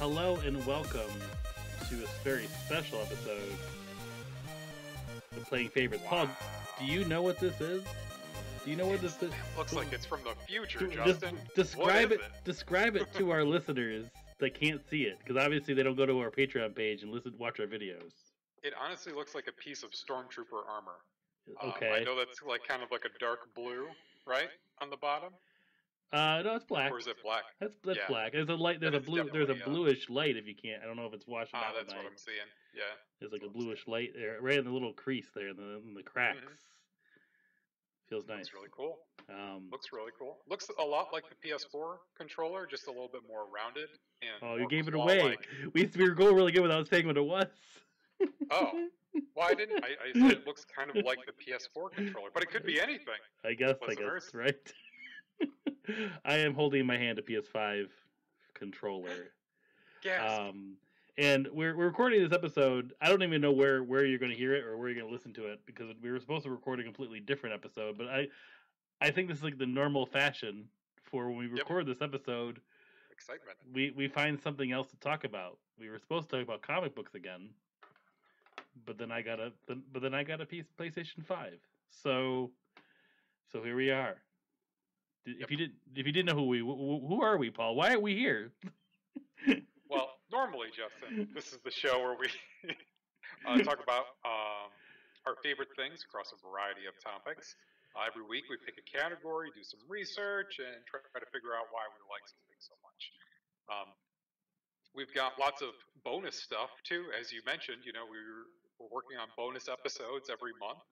hello and welcome to a very special episode of Playing Favorites. Paul, do you know what this is? Do you know what this is? Looks like it's from the future, Des- Justin. describe What it, it? Describe it to our listeners that can't see it, because obviously they don't go to our Patreon page and listen, watch our videos. It honestly looks like a piece of stormtrooper armor. Um, Okay. I know that's like kind of like a dark blue, right, on the bottom, Uh, no, it's black. or is it black? That's that's Yeah. black. There's a light. There's That a blue. There's a definitely, uh, bluish light. If you can't, I don't know if it's washing Ah, out. that's what. I'm seeing. Yeah. There's like a that's what I'm bluish light there, right in the little crease there, in the, in the cracks. Feels nice. Looks really cool. Um, Looks really cool. Looks a lot like the PS4 controller, just a little bit more rounded and. oh, you gave it away. claw-like. We we were going really good without saying what it was. Oh, well, I didn't. I, I said it looks kind of like the PS4 controller, but it could be anything. I guess. I guess. Right. I am holding in my hand a PS5 controller. Um, and we're we're recording this episode. I don't even know where where you're going to hear it or where you're going to listen to it because we were supposed to record a completely different episode. But I I think this is like the normal fashion for when we Yep. record this episode. Excitement. We we find something else to talk about. We were supposed to talk about comic books again, but then I got a but then I got a piece PlayStation Five. So so here we are. If Yep. you didn't, if you didn't know who we who who are we, Paul? Why are we here? Well, normally, Justin, this is the show where we uh, talk about um, our favorite things across a variety of topics. Uh, every week, we pick a category, do some research, and try to figure out why we like something so much. Um, we've got lots of bonus stuff too, as you mentioned. You know, we're, we're working on bonus episodes every month.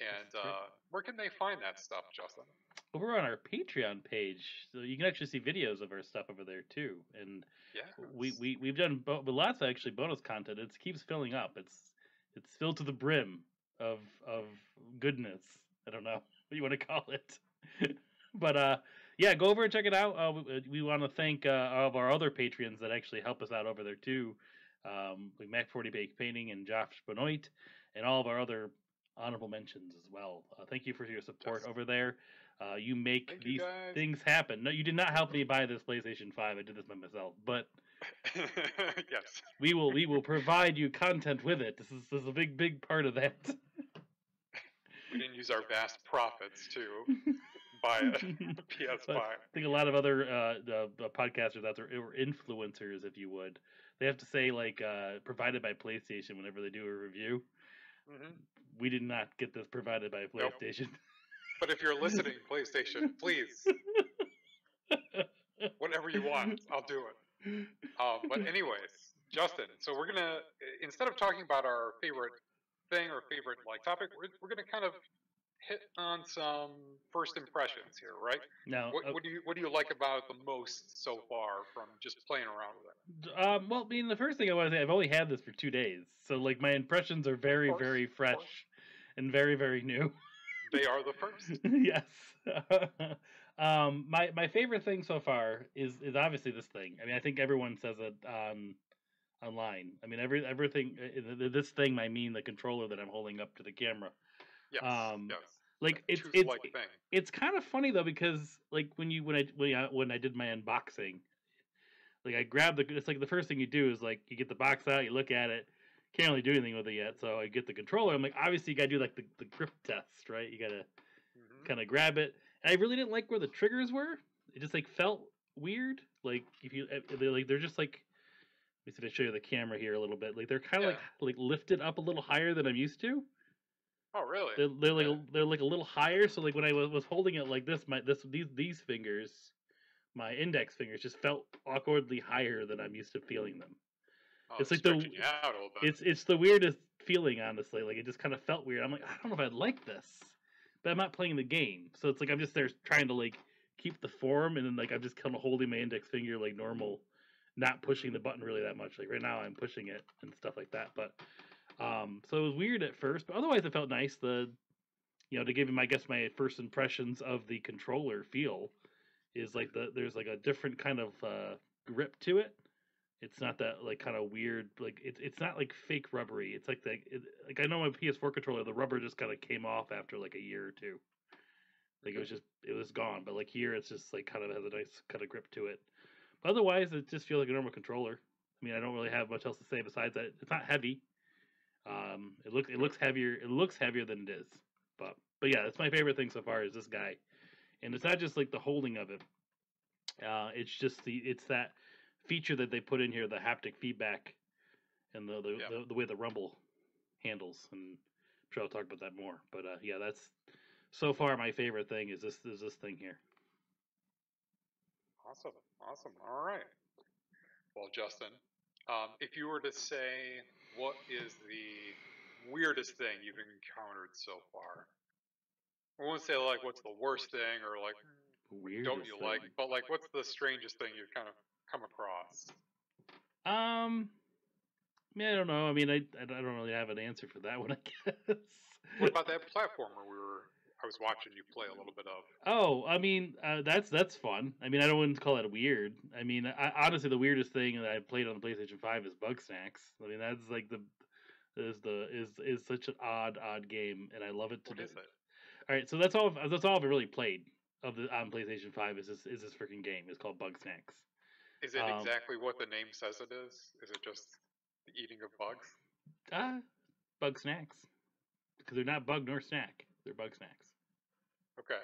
And uh, where can they find that stuff, Justin? Over on our Patreon page, so you can actually see videos of our stuff over there too. And Yeah, we, we we've done bo- lots of actually bonus content. It keeps filling up. It's it's filled to the brim of of goodness. I don't know what you want to call it, but uh, yeah, go over and check it out. Uh, we, we want to thank uh, all of our other patrons that actually help us out over there too, um, like Mac Forty Bake Painting and Josh Benoit, and all of our other honorable mentions as well. Uh, thank you for your support Yes. over there. Uh, you make Thank these guys. things happen. No, you did not help me buy this PlayStation Five. I did this by myself, but yes. we will we will provide you content with it. This is this is a big big part of that. We didn't use our vast profits to buy a PS5. I think a lot of other uh, the, the podcasters out there or influencers, if you would, they have to say like uh, provided by PlayStation whenever they do a review. hmm We did not get this provided by Nope. But if you're listening, PlayStation, please, whatever you want, I'll do it. Um, but anyways, Justin, so we're gonna instead of talking about our favorite thing or favorite like topic, we're, we're gonna kind of hit on some first impressions here, right? now, What, uh, what do you what do you like about it the most so far from just playing around with it? Um, well, I mean, the first thing I want to say, I've only had this for two days, so like my impressions are very, course, very fresh and very, very new. They are the first. yes. um, my my favorite thing so far is is obviously this thing. I mean, I think everyone says it on online. I mean, every everything. uh, This thing, I mean, the controller that I'm holding up to the camera. Yes. Um, yes. Like it's it's like it's kind of funny though because like when you when I when I, when I did my unboxing, like I grabbed the it's like the first thing you do is like you get the box out, you look at it, can't really do anything with it yet, so I get the controller. I'm like, obviously you gotta do like the, the grip test, right? You gotta Mhm. kind of grab it. And I really didn't like where the triggers were. It just like felt weird. Like if you they're like they're just like let me see if I show you the camera here a little bit. Like they're kind of Yeah. like like lifted up a little higher than I'm used to. Oh, really? They're, they're like Yeah. they're like a little higher. So like when I was, was holding it like this, my this these these fingers, my index fingers just felt awkwardly higher than I'm used to feeling them. Oh, it's like the- out a bit. It's it's the weirdest feeling, honestly. Like it just kind of felt weird. I'm like, I don't know if I'd like this, but I'm not playing the game, so it's like I'm just there trying to like keep the form, and then like I'm just kind of holding my index finger like normal, not pushing the button really that much. Like right now, I'm pushing it and stuff like that. But um, so it was weird at first, but otherwise it felt nice. The you know to give him, I guess, my first impressions of the controller feel is like the there's like a different kind of uh, grip to it. It's not that like kind of weird like it's it's not like fake rubbery. It's like the it, like I know my PS4 controller the rubber just kind of came off after like a year or two. Like it was just it was gone, but like here it's just like kind of has a nice kind of grip to it. But otherwise, it just feels like a normal controller. I mean, I don't really have much else to say besides that. It's not heavy. Um, it looks it looks heavier. It looks heavier than it is. But but yeah, it's my favorite thing so far is this guy, and it's not just like the holding of it. Uh, it's just the it's that feature that they put in here, the haptic feedback, and the the, Yeah. the, the way the rumble handles. And I'm sure I'll talk about that more. But uh, yeah, that's so far my favorite thing is this is this thing here. Awesome, awesome. All right. Well, Justin, um, if you were to say what is the weirdest thing you've encountered so far, I won't say like what's the worst thing or like Weird. don't you like, but like what's the strangest thing you've kind of come across? Um, I mean, I don't know. I mean, I I don't really have an answer for that one. I guess. What about that platformer we were? I was watching you play a little bit of. Oh, I mean, uh, that's that's fun. I mean, I don't want to call that weird. I mean, I, honestly, the weirdest thing that I played on the PlayStation Five is Bugsnax. I mean, that's like the is the is is such an odd odd game, and I love it to What it? All right, so that's all. That's all I've really played of the on PlayStation Five. Is this is this freaking game? It's called Bugsnax. Is it Um, exactly what the name says it is? Is it just the eating of bugs? Uh, Bugsnax, because they're not bug nor snack. They're Bugsnax. Okay.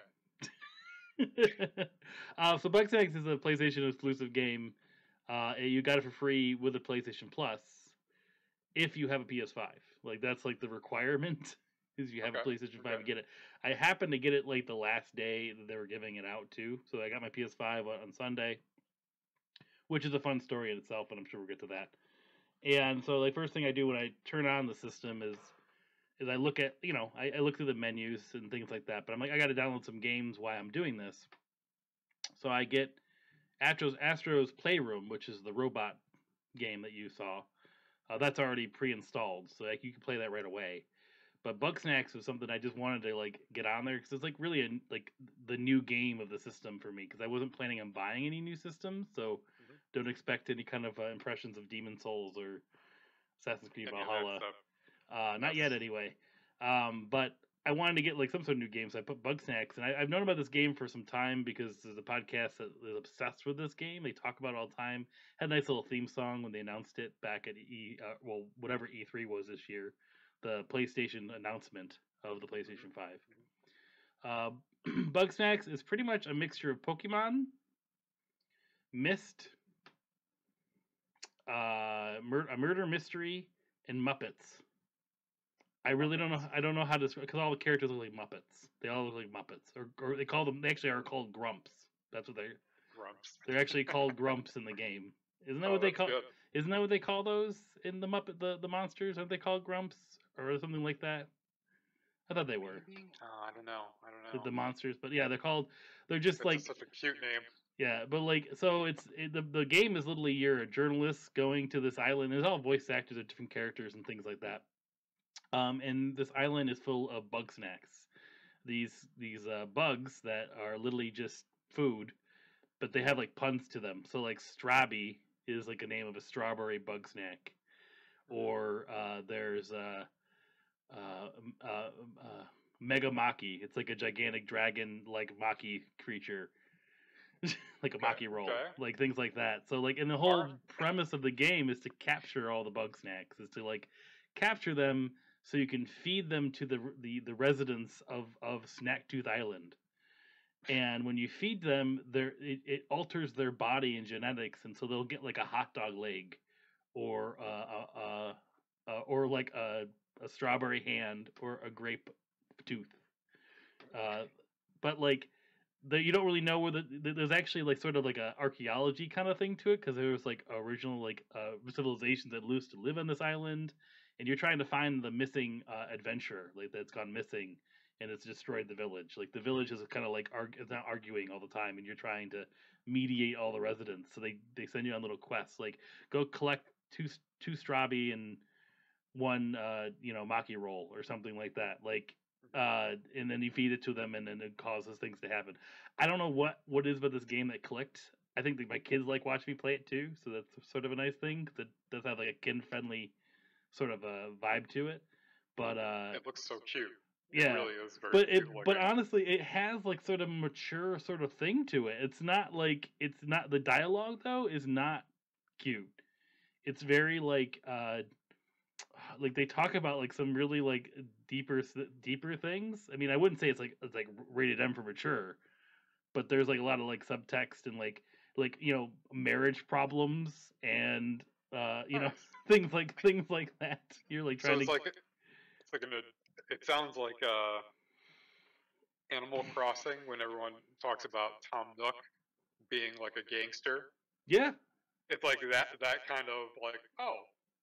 uh, so snacks is a PlayStation exclusive game. Uh, and you got it for free with a PlayStation Plus if you have a PS5. Like that's like the requirement is you have a Okay, PlayStation 5 to okay. get it. I happened to get it like the last day that they were giving it out too. So I got my PS5 on on Sunday, which is a fun story in itself, and I'm sure we'll get to that. And so the first thing I do when I turn on the system is is I look at you know I, I look through the menus and things like that. But I'm like I got to download some games while I'm doing this. So I get Astro's Astro's Playroom, which is the robot game that you saw. Uh, that's already pre-installed, so like you can play that right away. But Bugsnax was something I just wanted to like get on there because it's like really a, like the new game of the system for me because I wasn't planning on buying any new systems, so. Don't expect any kind of uh, impressions of Demon Souls or Assassin's Creed Any of that Valhalla. stuff. Uh, not yet, anyway. Um, but I wanted to get like some sort of new game, so I put Bugsnax, and I, I've known about this game for some time because there's a podcast that is obsessed with this game. They talk about it all the time. Had a nice little theme song when they announced it back at E, uh, well, whatever E3 was this year, the PlayStation announcement of the PlayStation Five. Uh, Bugsnax is pretty much a mixture of Pokemon, Myst, uh, mur- a murder mystery, and Muppets. I really don't know. I don't know how to because all the characters look like Muppets. They all look like Muppets, or, or they call them. They actually are called Grumps. That's what they're. Grumps. They're actually called Grumps in the game. Isn't that Oh, what they call? good. Isn't that what they call those in the Muppet the the monsters? Aren't they called Grumps or something like that? I thought they were? Oh, I don't know. I don't the, know. the monsters, but yeah, they're called. They're just That's like such a cute name. Yeah, but like so it's it, the the game is literally you're a journalist going to this island. There's all voice actors of different characters and things like that. Um, and this island is full of bug snacks. These these uh, bugs that are literally just food, but they have like puns to them. So like Strabby is like a name of a strawberry bug snack, or uh, there's uh, uh, uh, uh, Mega Maki. It's like a gigantic dragon like Maki creature. like a Okay, Maki roll, okay. like things like that. So like, and the whole premise of the game is to capture all the bug snacks, is to like capture them so you can feed them to the the, the residents of of Snacktooth Island. And when you feed them, there it, it alters their body and genetics, and so they'll get like a hot dog leg, or uh, uh, uh, uh, or like a a strawberry hand or a grape tooth. Uh, but like the, you don't really know where the, th- there's actually like sort of like a archaeology kind of thing to it because there was like original like uh, civilizations that used to live on this island, and you're trying to find the missing uh, adventurer like that's gone missing and it's destroyed the village. Like the village is kind of like arg- it's not arguing all the time, and you're trying to mediate all the residents. So they they send you on little quests like go collect two two Strabby and one uh you know maki roll or something like that. Like uh and then you feed it to them and then it causes things to happen. I don't know what what is about this game that clicked. I think that my kids like watching me play it too, so that's sort of a nice thing it does have like a kid friendly sort of a vibe to it. But uh It looks so cute. yeah, It really is very but it cute but honestly it has like sort of mature sort of thing to it it's not like it's not the dialogue though is not cute it's very like uh like they talk about like some really like deeper deeper things. I mean, I wouldn't say it's like it's like rated M for mature, but there's like a lot of like subtext and like like you know marriage problems and uh you know things like things like that. You're like So trying it's to like it's like an. It sounds like uh, Animal Crossing when everyone talks about Tom Nook being like a gangster. yeah It's like that that kind of like oh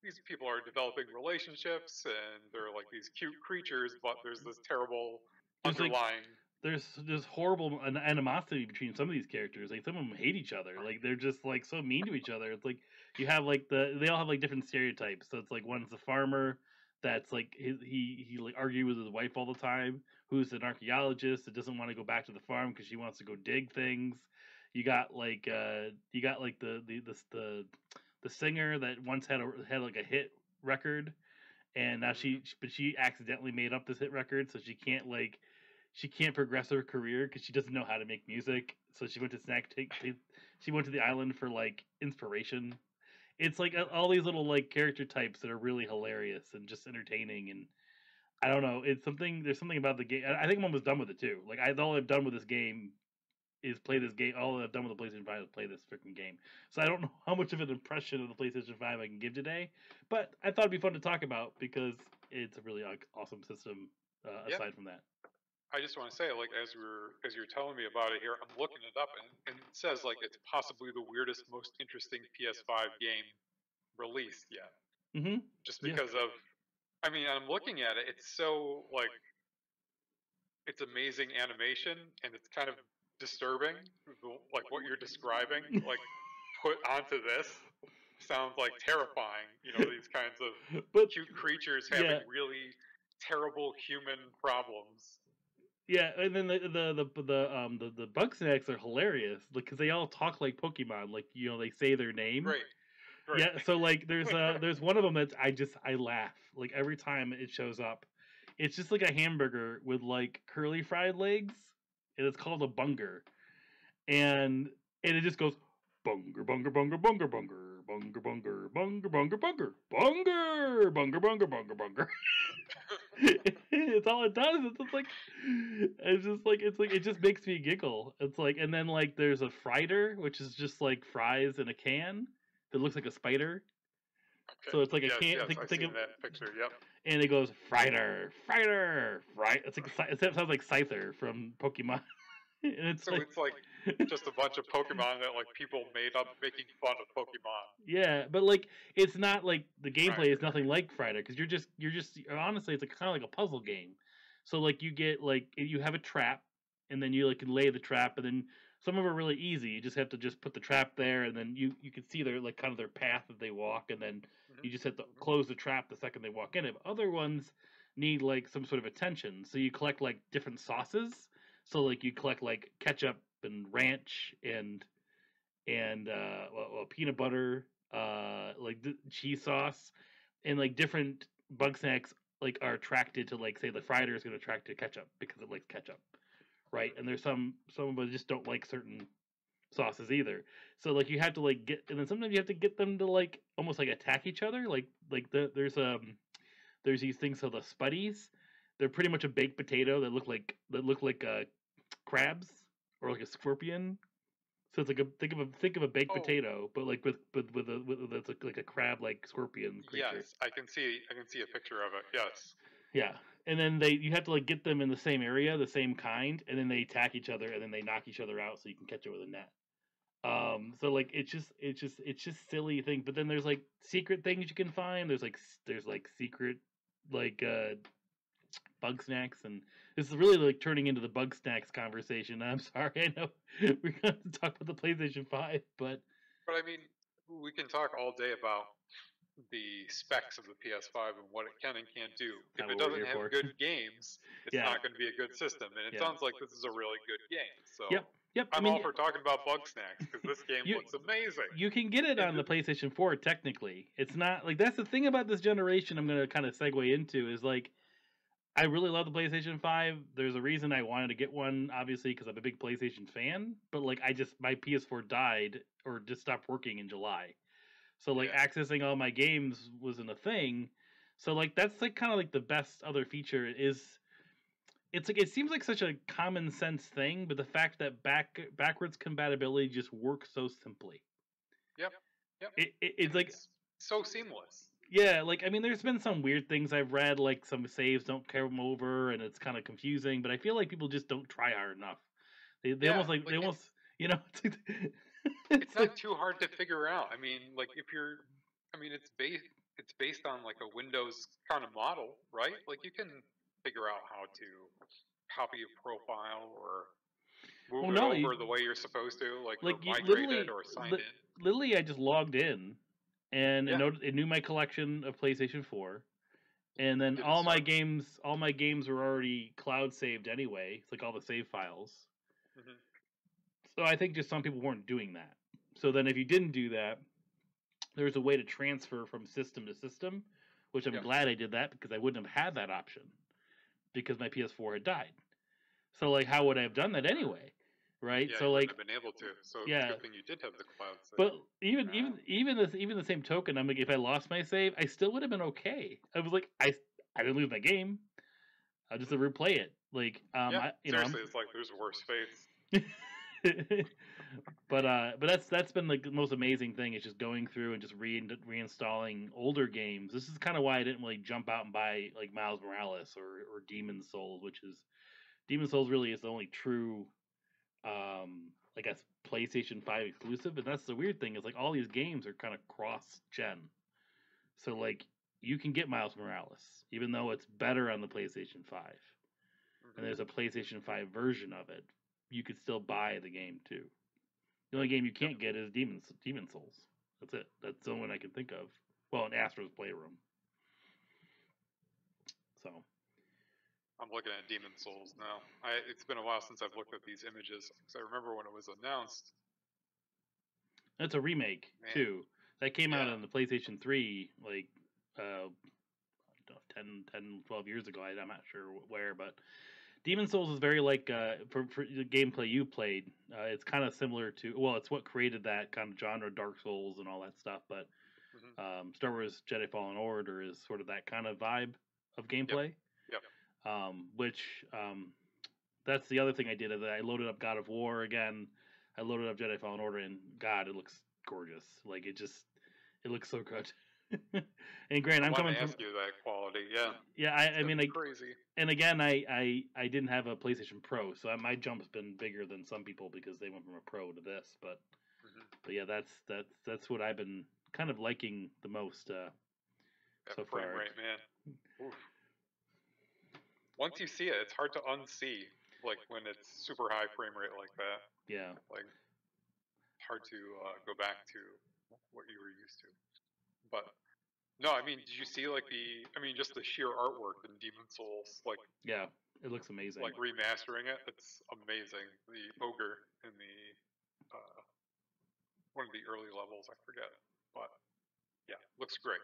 these people are developing relationships and they're like these cute creatures, but there's this terrible There's, like, underlying. there's there's horrible animosity between some of these characters. Like some of them hate each other. Like they're just like so mean to each other. It's like you have like the they all have like different stereotypes. So it's like one's the farmer that's like his, he he like argue with his wife all the time. Who's an archaeologist that doesn't want to go back to the farm because she wants to go dig things. You got like uh you got like the the the the, the singer that once had a had like a hit record and now she mm-hmm. but she accidentally made up this hit record so she can't like she can't progress her career because she doesn't know how to make music. So she went to snack take. take- She went to the island for like inspiration. It's like all these little like character types that are really hilarious and just entertaining. And I don't know. It's something. There's something about the game. I I think I'm almost done with it too. Like I all I've done with this game is play this game. All I've done with the PlayStation Five is play this freaking game. So I don't know how much of an impression of the PlayStation Five I can give today. But I thought it'd be fun to talk about because it's a really awesome system. Uh, Yeah. Aside from that. I just want to say, like, as we're as you're telling me about it here, I'm looking it up, and, and it says like it's possibly the weirdest, most interesting PS5 game released yet. Mm-hmm. Just Yeah. because of, I mean, I'm looking at it, it's so like, it's amazing animation, and it's kind of disturbing, like what you're describing, like put onto this sounds like terrifying. You know, these kinds of But cute creatures having Yeah. really terrible human problems. yeah, and then the the the the um the, the bug snacks are hilarious because they all talk like Pokemon, like you know they say their name. Right. right. Yeah, so like there's uh there's one of them that I just I laugh like every time it shows up. It's just like a hamburger with like curly fried legs, and it's called a bunger, and and it just goes bunger bunger bunger bunger bunger bunger bunger bunger bunger bunger bunger bunger bunger bunger bunger. it's all it does. It's just like it's just like it's like it just makes me giggle. It's like and then like there's a Fryder, which is just like fries in a can that looks like a spider, Okay. so it's like a can- Yes, think- I've think seen of- that picture. Yep. And it goes Fryder, Fryder, fry. It's like it sounds like Scyther from Pokemon, and it's So like it's like just a bunch of Pokemon that like people made up making fun of Pokemon. yeah, but like it's not like the gameplay Right. is nothing like Friday because you're just you're just honestly it's like kind of like a puzzle game. So like you get like you have a trap and then you like can lay the trap and then some of them are really easy. You just have to just put the trap there and then you you can see their like kind of their path that they walk and then Mhm. you just have to close the trap the second they walk in it. But other ones need like some sort of attention. So you collect like different sauces. So like you collect like ketchup and ranch and and uh well, well peanut butter, uh like d- cheese sauce and like different bug snacks like are attracted to like say the Fryder is going to attract to ketchup because it likes ketchup. Right? And there's some some of them just don't like certain sauces either. So like you have to like get and then sometimes you have to get them to like almost like attack each other. Like like the there's um there's these things called the spuddies. They're pretty much a baked potato that look like that look like uh crabs or like a scorpion. So it's like a think of a think of a baked Oh. potato, but like with with with a with, like, like a crab like scorpion creature. Yes, I can see. I can see a picture of it. Yes. Yeah, and then they you have to like get them in the same area, the same kind, and then they attack each other, and then they knock each other out, so you can catch it with a net. Um, so like it's just it's just it's just silly thing. But then there's like secret things you can find. There's like there's like secret like uh bug snacks, and this is really like turning into the bug snacks conversation. I'm sorry, I know we're to talk about the PlayStation Five, but But I mean, we can talk all day about the specs of the PS5 and what it can and can't do. If it doesn't have for. good games, it's Yeah. not going to be a good system. And it Yeah. sounds like this is a really good game. So Yep, yep. I I'm mean, all for talking about bug snacks because this game You- looks amazing. You can get it on the PlayStation 4 technically. It's not like that's the thing about this generation I'm going to kind of segue into is like I really love the PlayStation 5. There's a reason I wanted to get one obviously because I'm a big PlayStation fan, but like I just my PS4 died or just stopped working in July. So like Yeah. accessing all my games wasn't a thing. So like that's like kind of like the best other feature is it's like it seems like such a common sense thing, but the fact that back backwards compatibility just works so simply. Yep. Yep. It, it it's like so seamless. yeah, like I mean, there's been some weird things I've read, like some saves don't carry over, and it's kind of confusing. But I feel like people just don't try hard enough. They they Yeah, almost like, like they almost you know. It's, like- It's it's like- not too hard to figure out. I mean, like if you're, I mean, it's based it's based on like a Windows kind of model, right? Like you can figure out how to copy a profile or move Well, it no, over you- the way you're supposed to, like, like, or migrate literally- it or sign li- in. literally, I just logged in, and Yeah. it, not- it knew my collection of PlayStation Four, and then all my games, all my games were already cloud saved anyway. It's like all the save files. Mhm. So I think just some people weren't doing that. So then if you didn't do that, there was a way to transfer from system to system, which I'm glad I did that because I wouldn't have had that option because my PS4 had died. So like how would I have done that anyway? Right? Yeah, so like have been able to. So yeah. a good thing you did have the cloud. save. but even even even this even the same token, I'm like if I lost my save, I still would have been okay. I was like I I didn't lose my game. I'll just replay it. Like um yeah, I, you know I'm- seriously, it's like there's worse fates. but uh but that's that's been the most amazing thing is just going through and just re- reinstalling older games. This is kind of why i didn't really jump out and buy like miles morales or or demon souls which is demon souls really is the only true um i guess playstation 5 exclusive and that's the weird thing is like all these games are kind of cross gen so like you can get miles morales even though it's better on the playstation 5 Mhm. and there's a PlayStation 5 version of it, you could still buy the game too. The only game you can't get is Demons Demon Souls. That's it. That's the only one I can think of. Well, in Astro's Playroom. So I'm looking at Demon Souls now. I, it's been a while since I've looked at these images. Because I remember when it was announced. that's a remake Man. too. That came out on the PlayStation 3 like uh, I don't know, 10, 10, 12 years ago. I, I'm not sure where, but Demon Souls is very like uh, for, for the gameplay you played. Uh, it's kind of similar to well, it's what created that kind of genre, Dark Souls and all that stuff. But Mhm. um, Star Wars Jedi Fallen Order is sort of that kind of vibe of gameplay. Yep. Um, which um, that's the other thing I did is I loaded up God of War again. I loaded up Jedi Fallen Order, and God, it looks gorgeous. Like it just, it looks so good. and Grant, I I'm wanted coming to from ask you that quality. Yeah. yeah. I, I mean, like, crazy. and again, I, I I didn't have a PlayStation Pro, so my jump's been bigger than some people because they went from a Pro to this. But Mhm. but yeah, that's that's that's what I've been kind of liking the most. Uh, That so frame far. rate, man. Oof. Once you see it, it's hard to unsee. Like when it's super high frame rate like that. yeah, Like hard to uh, go back to what you were used to. But no, I mean, did you see like the? I mean, just the sheer artwork in Demon Souls, like yeah, it looks amazing. like remastering it. It's amazing. The ogre in the uh, one of the early levels, I forget, but yeah, looks great.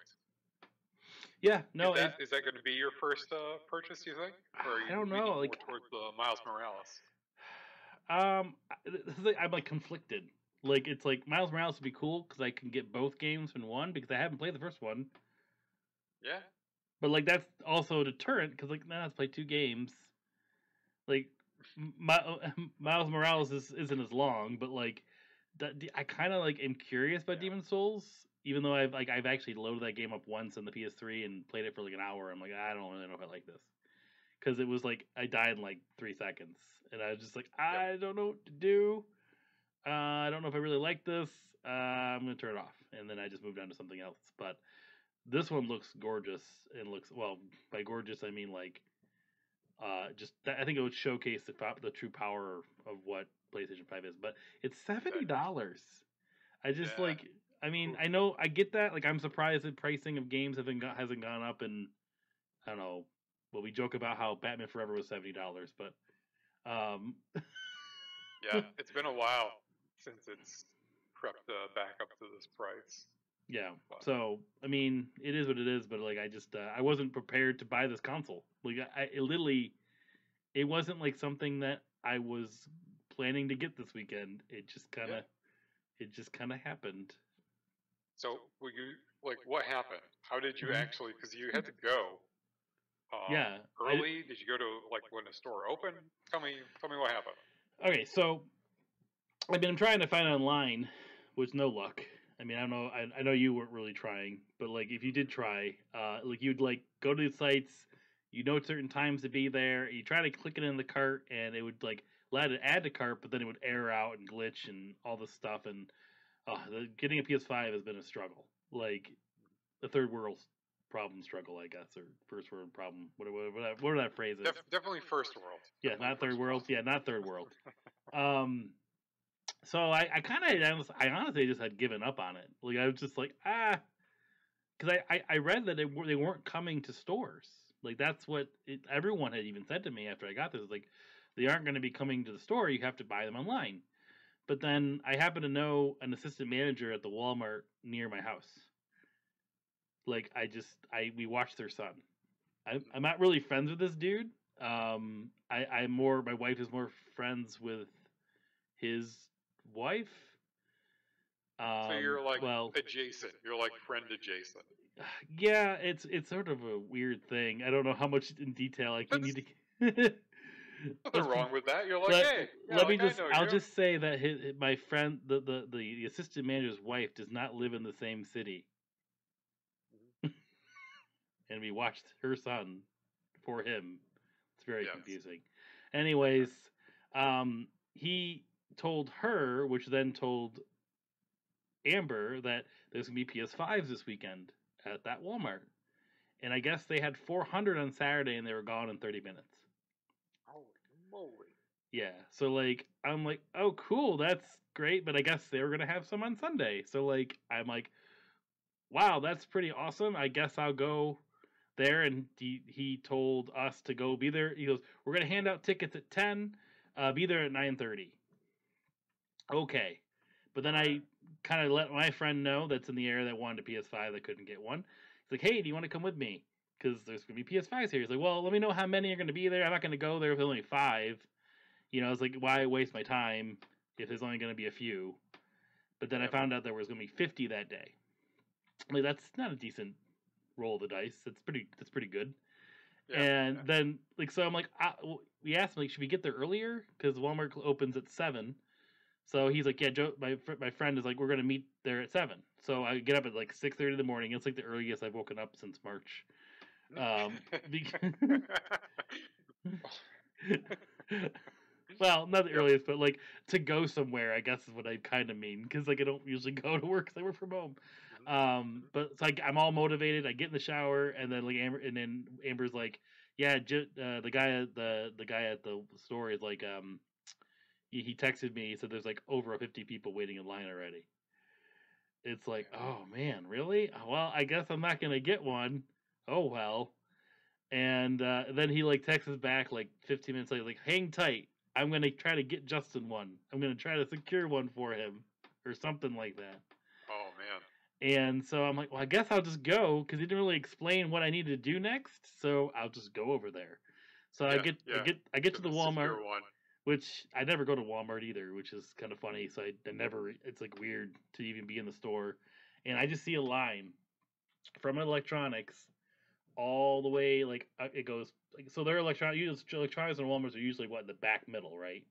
yeah, no, is that, is that going to be your first uh, purchase? You think? Or are I don't know, like- towards the Miles Morales. Um, I- this is like- I'm like conflicted. Like it's like Miles Morales would be cool because I can get both games in one because I haven't played the first one. Yeah, But like that's also a deterrent because like now let's play two games. Like M- Mi- Miles Morales is, isn't as long, but like that, I kind of like am curious about Yeah. Demon Souls, even though I've like I've actually loaded that game up once on the PS3 and played it for like an hour. I'm like I don't really know if I like this because it was like I died in like three seconds, and I was just like I don't know what to do. Uh, I don't know if I really like this. Uh, I'm gonna turn it off, and then I just moved on to something else. But this one looks gorgeous and looks well. By gorgeous, I mean like uh, just that, I think it would showcase the the true power of what PlayStation Five is. But it's seventy dollars. I just Yeah. like. I mean, I know I get that. Like, I'm surprised the pricing of games haven't got, hasn't gone up. And I don't know. Well, we joke about how Batman Forever was seventy dollars, but um, yeah. it's been a while since it's crept uh, back up to this price. Yeah. But- So I mean, it is what it is. But like, I just uh, I wasn't prepared to buy this console. Like, I, I it literally, it wasn't like something that I was planning to get this weekend. It just kind of, Yeah. it just kind of happened. So, were you like, what happened? How did you Mhm. actually? Because you had to go. Um, yeah. I- Early? did you go to like when the store opened? Tell me. Tell me what happened. Okay, so I've been trying to find online with no luck. I mean, I don't know. I, I know you weren't really trying, but like if you did try, uh, like you'd like go to the sites, you know certain times to be there. You try to click it in the cart, and it would like let it add to cart, but then it would error out and glitch and all this stuff. And uh, the, getting a PS5 has been a struggle, like a third world problem struggle, I guess, or first world problem, whatever, whatever, whatever that phrase is. Def- definitely first world. Yeah, Definitely not third first world. Yeah, not third world. Um, so I, I kind of, I honestly just had given up on it. Like I was just like, ah, because I, I, I read that it, they weren't coming to stores. Like that's what it, everyone had even said to me after I got this. Like they aren't going to be coming to the store. You have to buy them online. But then I happen to know an assistant manager at the Walmart near my house. Like I just, I we watched their son. I, I'm not really friends with this dude. Um, I, I'm more. My wife is more friends with his wife. Um, so you're like well, adjacent. You're like friend adjacent. yeah, it's it's sort of a weird thing. I don't know how much in detail I can That's- need to. Nothing wrong with that. You're like, let, hey, yeah, let me like, I just. I'll you. just say that his, my friend, the, the the assistant manager's wife, does not live in the same city, and we watched her son for him. It's very Yes. confusing. Anyways, um, he told her, which then told Amber that there's gonna be PS5s this weekend at that Walmart, and I guess they had 400 on Saturday, and they were gone in 30 minutes. Holy moly! Yeah. So like I'm like, oh cool, that's great, but I guess they were gonna have some on Sunday. So like I'm like, wow, that's pretty awesome. I guess I'll go there and he, he told us to go be there. He goes, We're gonna hand out tickets at ten, uh, be there at nine thirty. Okay. But then I kind of let my friend know that's in the area that wanted a PS5 that couldn't get one. He's like, Hey, do you want to come with me? Because there's gonna be PS5s here. He's like, Well, let me know how many are gonna be there. I'm not gonna go there with only five. You know, I was like, why waste my time if there's only going to be a few? But then I found out there was going to be 50 that day. Like that's not a decent roll of the dice. That's pretty. That's pretty good. Yeah, and yeah. then like so, I'm like, ah, I, we asked him like, should we get there earlier? Because Walmart opens at seven. So he's like, yeah, Joe. My my friend is like, we're going to meet there at seven. So I get up at like 6:30 in the morning. It's like the earliest I've woken up since March. Um, be- well, not the earliest, but like to go somewhere, I guess is what I kind of mean. Because like I don't usually go to work 'cause I work from home. Um, but it's like I'm all motivated. I get in the shower, and then like Amber, and then Amber's like, "Yeah, J- uh, the guy at the the guy at the store is like, um, he, texted me. He said there's like over 50 people waiting in line already. It's like, oh man, really? Well, I guess I'm not gonna get one. Oh well. And uh, then he like texts us back like 15 minutes later, like, hang tight. I'm gonna try to get Justin one. I'm gonna try to secure one for him, or something like that. oh man. And so I'm like, well, I guess I'll just go because he didn't really explain what I needed to do next. So I'll just go over there. So I Yeah, get I get I get to the Walmart, one. Which I never go to Walmart either, which is kind of funny. So I, I never it's like weird to even be in the store, and I just see a line from electronics all the way like uh, it goes like so. Their electronic electronics and Walmart's are usually what in the back middle, right?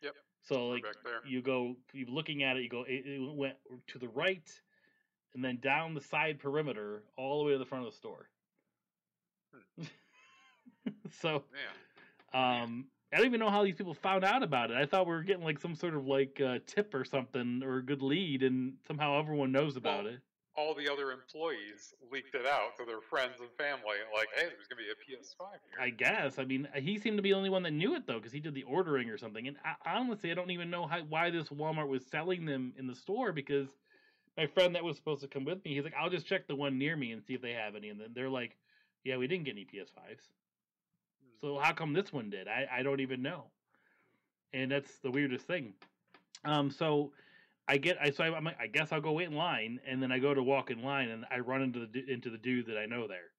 Yep. So like back there. you go you looking at it you go it, it went to the right and then down the side perimeter all the way to the front of the store so Man. um i don't even know how these people found out about it i thought we were getting like some sort of like uh, tip or something or a good lead and somehow everyone knows about Well, it All the other employees leaked it out to their friends and family, like, "Hey, there's gonna be a PS5 here." i guess i mean he seemed to be the only one that knew it though because he did the ordering or something and I, honestly i don't even know how, why this walmart was selling them in the store because my friend that was supposed to come with me, he's like, I'll just check the one near me and see if they have any. And then they're like, Yeah, we didn't get any PS5s. So how come this one did? I, I don't even know. And that's the weirdest thing. Um, so I get I so I, I'm like, I guess I'll go wait in line, and then I go to walk in line, and I run into the into the dude that I know there,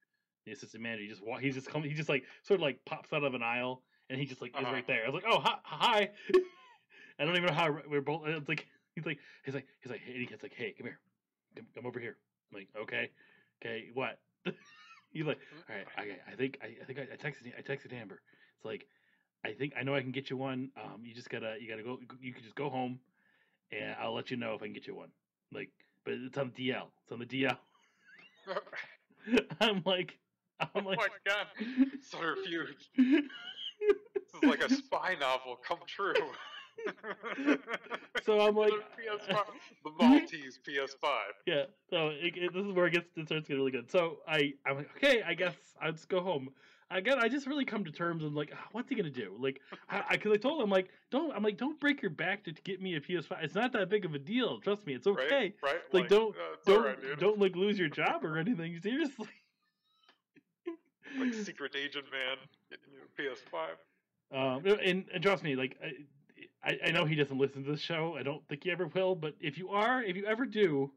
the assistant manager. He just walk, he's just come, he just like sort of like pops out of an aisle, and he just like is Uh-huh. right there. I was like, oh hi, hi. I don't even know how we're both. It's like he's like he's like he's like and he like hey come here, come, come over here. I'm like, okay, okay, what? He's like, all right, I, I think I, I think I, I texted I texted Amber. It's like, I think I know I can get you one. Um, you just gotta you gotta go. You can just go home, and I'll let you know if I can get you one. Like, but it's on DL. It's on the DL. I'm like, I'm oh like, my god, subterfuge. This is like a spy novel come true. so I'm like, the PS5, the Maltese PS5. yeah. So it, it, this is where it gets it starts getting really good. So I I'm like, okay, I guess I'll just go home. Again, I just really come to terms and like, ah, what's he gonna do? Like, I because I, told him like, don't I'm like, don't break your back to, to get me a PS5. It's not that big of a deal. Trust me, it's okay. Right? right? Like, don't- uh, Don't alright, dude. don't like lose your job or anything. Seriously. Like secret agent man getting you PS5. Um, and, and trust me, like I, I, I know he doesn't listen to the show. I don't think he ever will. But if you are, if you ever do,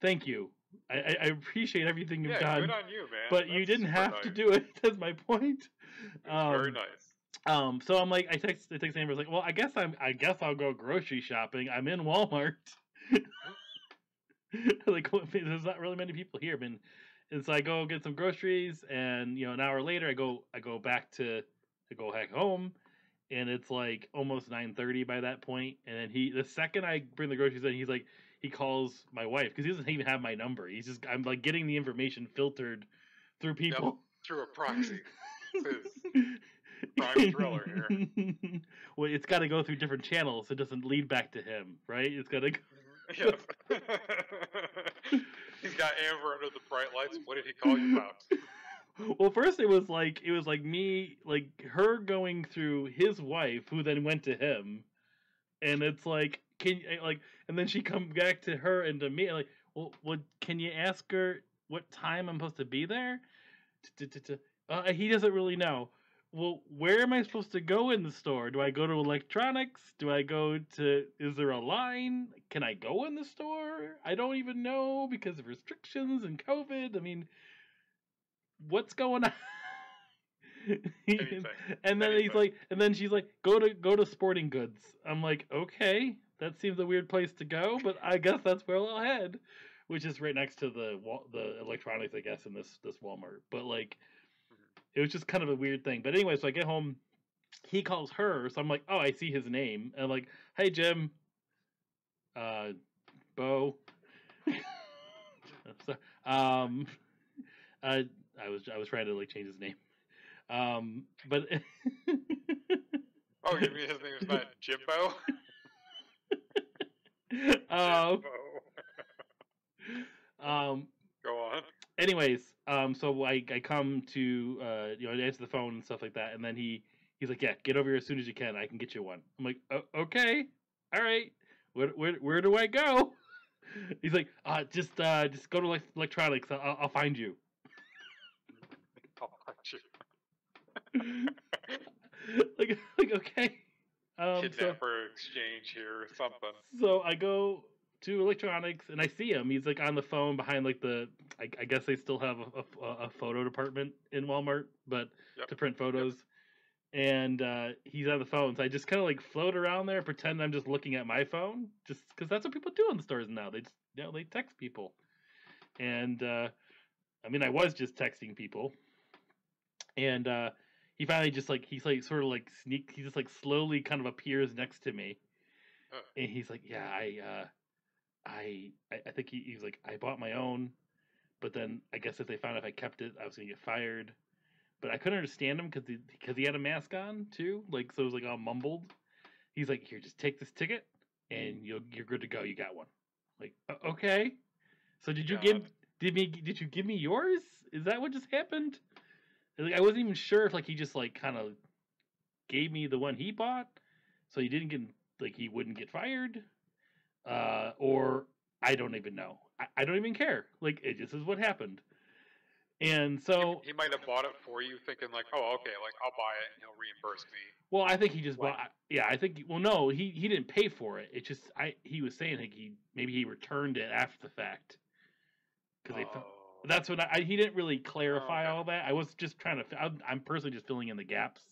thank you. I, I, appreciate everything you've Yeah, done, good on you, man. but you didn't have to do it. That's my point. It's very Um, nice. Um, so I'm like, I text, I text Amber, I was like, well, I guess I'm, I guess I'll go grocery shopping. I'm in Walmart. like, there's not really many people here, man. And so I go get some groceries, and you know, an hour later, I go, I go back to, I go back home, and it's like almost 9:30 by that point. And then he, the second I bring the groceries in, he's like, he calls my wife because he doesn't even have my number. He's just, I'm like getting the information filtered through people. Through a proxy. Prime thriller here. well, it's got to go through different channels. It doesn't lead back to him, right? It's got to. Yes. He's got Amber under the bright lights. What did he call you about? Well, first it was like it was like me, like her going through his wife, who then went to him, and it's like, can you like, and then she come back to her and to me, like, well, what? Can you ask her what time I'm supposed to be there? Uh, he doesn't really know. Well, where am I supposed to go in the store? Do I go to electronics? Do I go to? Is there a line? Can I go in the store? I don't even know because of restrictions and COVID. I mean, what's going on? And then he's like, and then she's like, go to go to Sporting Goods. I'm like, okay, that seems a weird place to go, but I guess that's where I'll head, which is right next to the the electronics, I guess, in this this Walmart. But like, it was just kind of a weird thing. But anyway, so I get home, he calls her, so I'm like, oh, I see his name, and I'm like, hey Jim, uh, Bo. so, um, uh, I was I was trying to like change his name, um, but Oh, you mean his name is not Jimbo? um, Jimbo. um, Go on. anyways, um, so I, I come to uh, you know, I answer the phone and stuff like that, and then he he's like, yeah, get over here as soon as you can. I can get you one. I'm like, okay, all right. Where where where do I go? He's like, uh, just uh, just go to elec- electronics. I'll, I'll find you. I'll punch you. like like okay. Um, so, Kidnapper exchange here or something. so I go to electronics and I see him. He's like on the phone behind like the. I, I guess they still have a, a, a photo department in Walmart, but Yep. to print photos. And uh, he's on the phone, so I just kind of like float around there, pretend I'm just looking at my phone, just because that's what people do in the stores now. They just you know they text people, and uh, I mean I was just texting people, and uh, he finally just like he's like sort of like sneak, he just like slowly kind of appears next to me, Huh. and he's like, yeah, I, uh, I, I, think he, he was like, I bought my own, but then I guess if they found out if I kept it, I was gonna get fired. But I couldn't understand him because he, because he had a mask on too, like so it was like all mumbled. He's like, here, just take this ticket, and you'll you're good to go. You got one. Like, okay. So did you give did me did you give me yours? Is that what just happened? Like I wasn't even sure if like he just like kind of gave me the one he bought, so he didn't get like he wouldn't get fired, uh, or I don't even know. I, I don't even care. Like it just is what happened. And so, he, he might have bought it for you, thinking like, "Oh, okay, like I'll buy it and he'll reimburse me." well, I think he just bought. Yeah, I think. Well, no, he he didn't pay for it. It just I he was saying like he maybe he returned it after the fact because they. Oh. That's what I, I. He didn't really clarify okay. all that. I was just trying to. I'm, I'm personally just filling in the gaps,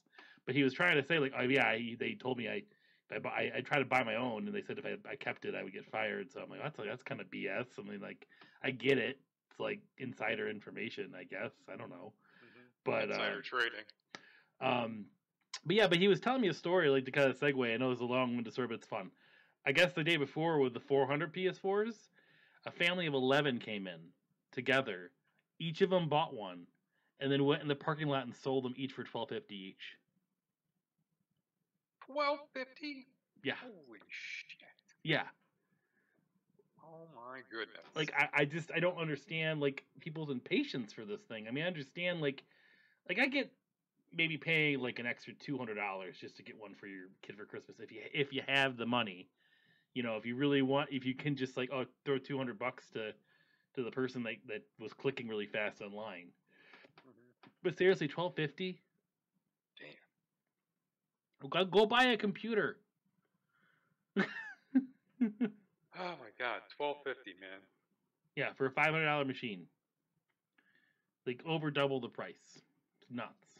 but he was trying to say like, oh yeah, I, they told me I, I, I, I tried to buy my own, and they said if I, I kept it, I would get fired. So I'm like, that's like, that's kind of BS. Something like, I get it. It's like insider information, I guess. I don't know, Mhm. but Insider uh, trading. um, but yeah, but he was telling me a story like to kind of segue. I know it's a long one to story, but it's fun. I guess the day before with the 400 PS4s, a family of 11 came in together. Each of them bought one, and then went in the parking lot and sold them each for 12.50 each. Twelve fifty. Yeah, Holy shit! yeah. Oh my goodness. Like I, I just I don't understand like people's impatience for this thing. I mean, I understand like like I get maybe paying like an extra two hundred dollars just to get one for your kid for Christmas if you if you have the money. You know, if you really want, if you can just like oh throw two hundred bucks to to the person that that was clicking really fast online. Mhm. But seriously, twelve fifty. Damn. Go, go buy a computer. Oh my god, twelve fifty, man. yeah, for a five hundred dollar machine. Like over double the price. It's nuts.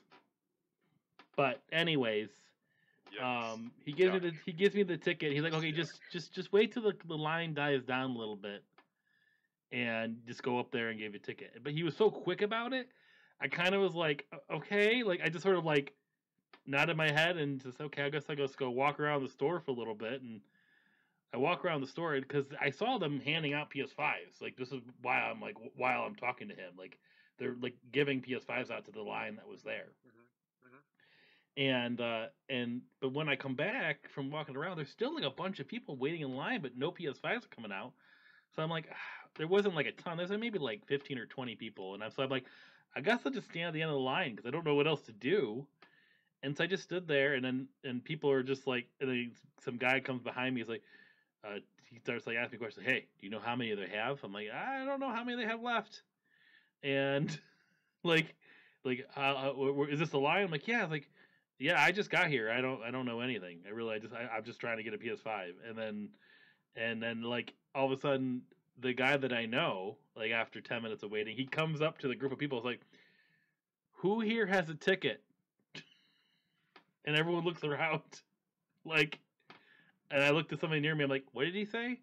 But anyways, Yikes. um, he gives me the he gives me the ticket. He's like, okay, just just just wait till the the line dies down a little bit, and just go up there and give you a ticket. But he was so quick about it, I kind of was like, okay, like I just sort of like nodded my head and just okay, I guess I just go walk around the store for a little bit and. I walk around the store because I saw them handing out PS5s. Like this is why I'm like while I'm talking to him, like they're like giving PS5s out to the line that was there. Mhm. And uh and but when I come back from walking around, there's still like a bunch of people waiting in line, but no PS5s are coming out. So I'm like, ah, there wasn't like a ton. There's like maybe like 15 or 20 people, and I'm so I'm like, I guess I'll just stand at the end of the line because I don't know what else to do. And so I just stood there, and then and people are just like, and then some guy comes behind me. He's like, uh, he starts like asking me questions. Hey, do you know how many they have? I'm like, I don't know how many they have left. And like, like, uh, uh, is this a lie? I'm like, yeah. Like, yeah, I just got here. I don't, I don't know anything. I really, I just, I, I'm just trying to get a PS5. And then, and then like all of a sudden, the guy that I know, like after 10 minutes of waiting, he comes up to the group of people. It's like, who here has a ticket? And everyone looks around, like, and I looked at somebody near me. I'm like, what did he say?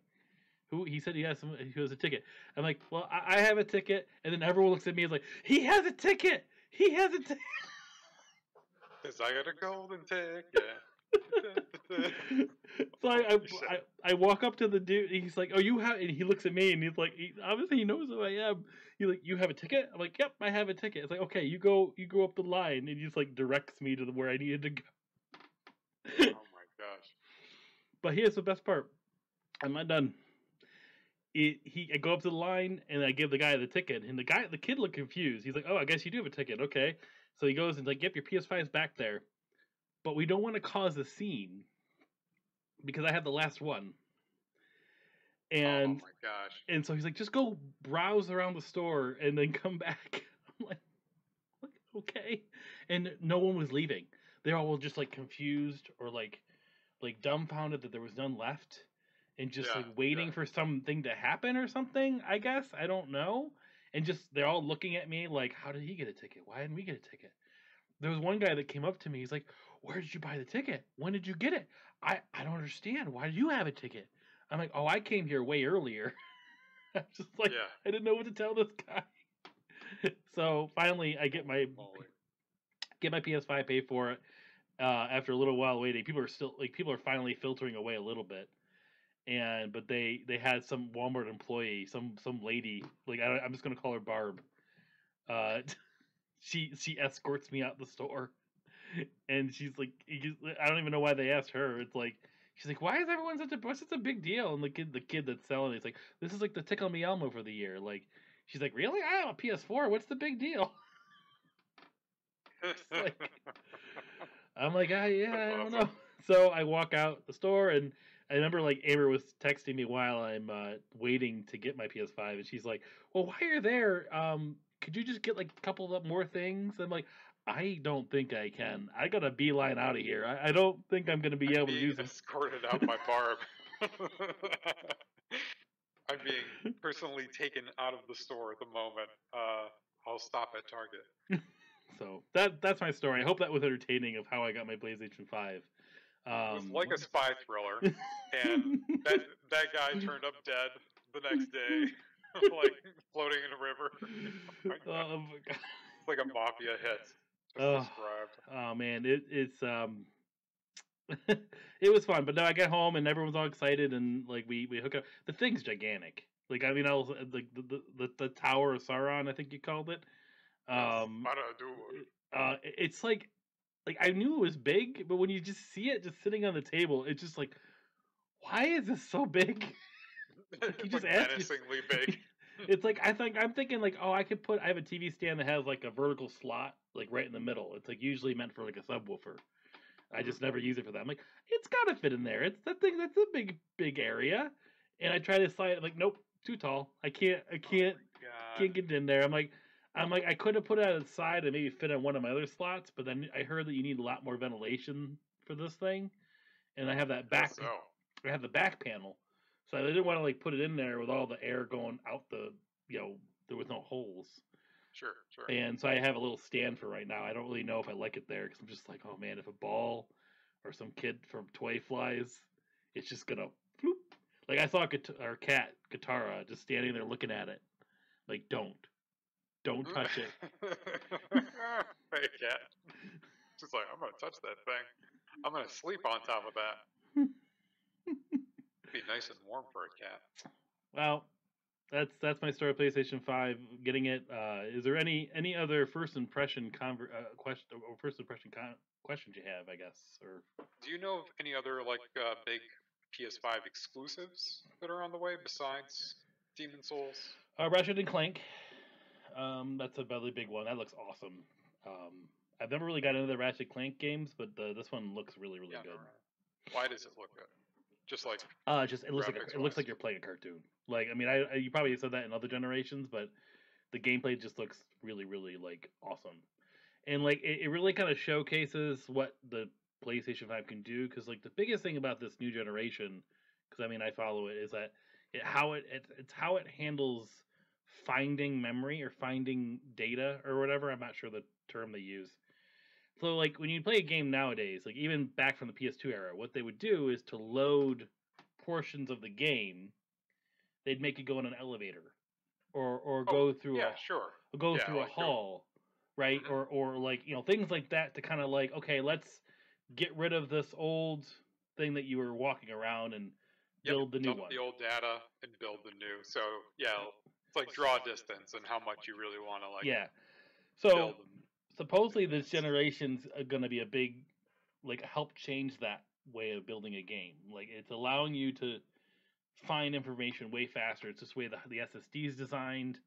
Who he said he has some he has a ticket. I'm like, well, I, I have a ticket, and then everyone looks at me and is like, he has a ticket. He has a ticket. Cause I got a golden ticket. so I, I, I I walk up to the dude. He's like, "Oh, you have?" And he looks at me and he's like, he, "Obviously, he knows who I am." He's like, "You have a ticket?" I'm like, "Yep, I have a ticket." It's like, "Okay, you go, you go up the line," and he just like directs me to the, where I needed to go. oh my gosh. But here's the best part. I'm not done. It, he, I go up to the line and I give the guy the ticket, and the guy, the kid, looked confused. He's like, "Oh, I guess you do have a ticket, okay?" So he goes and like, "Yep, your PS5 is back there, but we don't want to cause a scene because I have the last one." And oh my gosh. and so he's like, "Just go browse around the store and then come back." I'm like, "Okay," and no one was leaving. they're all were just like confused or like like dumbfounded that there was none left and just Yeah, like waiting yeah. for something to happen or something i guess i don't know and just they're all looking at me like how did he get a ticket why didn't we get a ticket there was one guy that came up to me he's like where did you buy the ticket when did you get it i i don't understand why do you have a ticket i'm like oh i came here way earlier i'm just like yeah. i didn't know what to tell this guy so finally i get my Holy. get my PS5, pay for it. Uh, after a little while waiting, people are still like people are finally filtering away a little bit, and but they they had some Walmart employee, some some lady, like I, I'm just gonna call her Barb. Uh, she she escorts me out the store, and she's like, I don't even know why they asked her. It's like she's like, why is everyone such a what's such a big deal? And the kid the kid that's selling it's like this is like the Tickle Me Elmo for the year. Like she's like, really? I have a PS4. What's the big deal? like- I'm like, ah, yeah, I don't know. So I walk out the store, and I remember like Amber was texting me while I'm uh, waiting to get my PS5, and she's like, "Well, while you're there, um, could you just get like a couple of more things?" I'm like, "I don't think I can. I got a beeline out of here. I, I don't think I'm gonna be I'm able to use them." escorted out by Barb. I'm being personally taken out of the store at the moment. Uh, I'll stop at Target. So that that's my story. I hope that was entertaining of how I got my PlayStation 5. It was Um, like a spy thriller, and that that guy turned up dead the next day. like floating in a river. Oh my God. Oh my god. It's like a mafia hit. Oh. Oh man, it, it's um, it was fun. But no, I get home and everyone's all excited and like we we hook up. The thing's gigantic. Like I mean, I was like the the, the the Tower of Sauron, I think you called it. Um, uh, it's like like I knew it was big, but when you just see it just sitting on the table, it's just like, why is this so big? It's you just like me- menacingly big. It's like I think I'm thinking like, oh, I could put I have a TV stand that has like a vertical slot like right in the middle. It's like usually meant for like a subwoofer. I just never use it for that. I'm like, it's gotta fit in there. It's that thing. That's a big big area. And I try to slide it. like, nope, too tall. I can't. I oh can't. Oh. Can't get it in there. I'm like, I'm like, I could have put it on the side and maybe fit on one of my other slots, but then I heard that you need a lot more ventilation for this thing, and I have that back. So, I have the back panel, so I didn't want to like put it in there with all the air going out the, you know, there was no holes, sure, sure. and so I have a little stand for right now. I don't really know if I like it there because I'm just like, oh man, if a ball or some kid from Toy flies, it's just gonna, floop. like I saw Kat- our cat Katara just standing there looking at it, like don't, don't mm. touch it. hey, cat. She's like, I'm gonna touch that thing. I'm gonna sleep on top of that. Be nice and warm for a cat. Well, that's that's my story. of PlayStation Five, getting it. Uh, is there any any other first impression conver- uh, question or first impression con- questions you have? I guess or Do you know of any other like uh, big PS5 exclusives that are on the way besides Demon Souls? uh, Ratchet and Clank. Um, that's a really big one. That looks awesome. Um, I've never really got into the Ratchet Clank games, but the, this one looks really really Yeah, good. right. Why does it look good? Just like Uh, just it looks like it looks like you're playing a cartoon. Like I mean, I, I you probably said that in other generations, but the gameplay just looks really, really like awesome, and like it, it really kind of showcases what the PlayStation Five can do. Because like the biggest thing about this new generation, because I mean I follow it, is that it how it, it it's how it handles finding memory or finding data or whatever. I'm not sure the term they use. So like when you play a game nowadays, like even back from the PS2 era, what they would do is to load portions of the game, they'd make you go in an elevator, or or Oh, go through yeah, a sure. go yeah, through a like go- hall, right? Mhm. Or or like you know things like that to kind of like okay, let's get rid of this old thing that you were walking around and Yep, build the new dump one. the old data and build the new. So yeah, it's like draw distance and how much you really want to like yeah. So build them. Supposedly this generation's going to be a big like help change that way of building a game like it's allowing you to find information way faster it's just the way the, the ssd is designed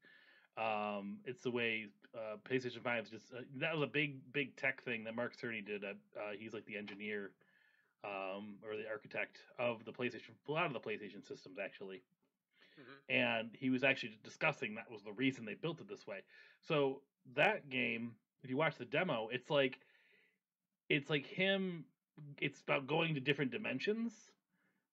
um it's the way uh playstation 5 is just uh, that was a big big tech thing that mark cerny did uh, uh, he's like the engineer um or the architect of the playstation a lot of the playstation systems actually Mhm. and he was actually discussing that was the reason they built it this way. So that game, if you watch the demo, it's like it's like him it's about going to different dimensions.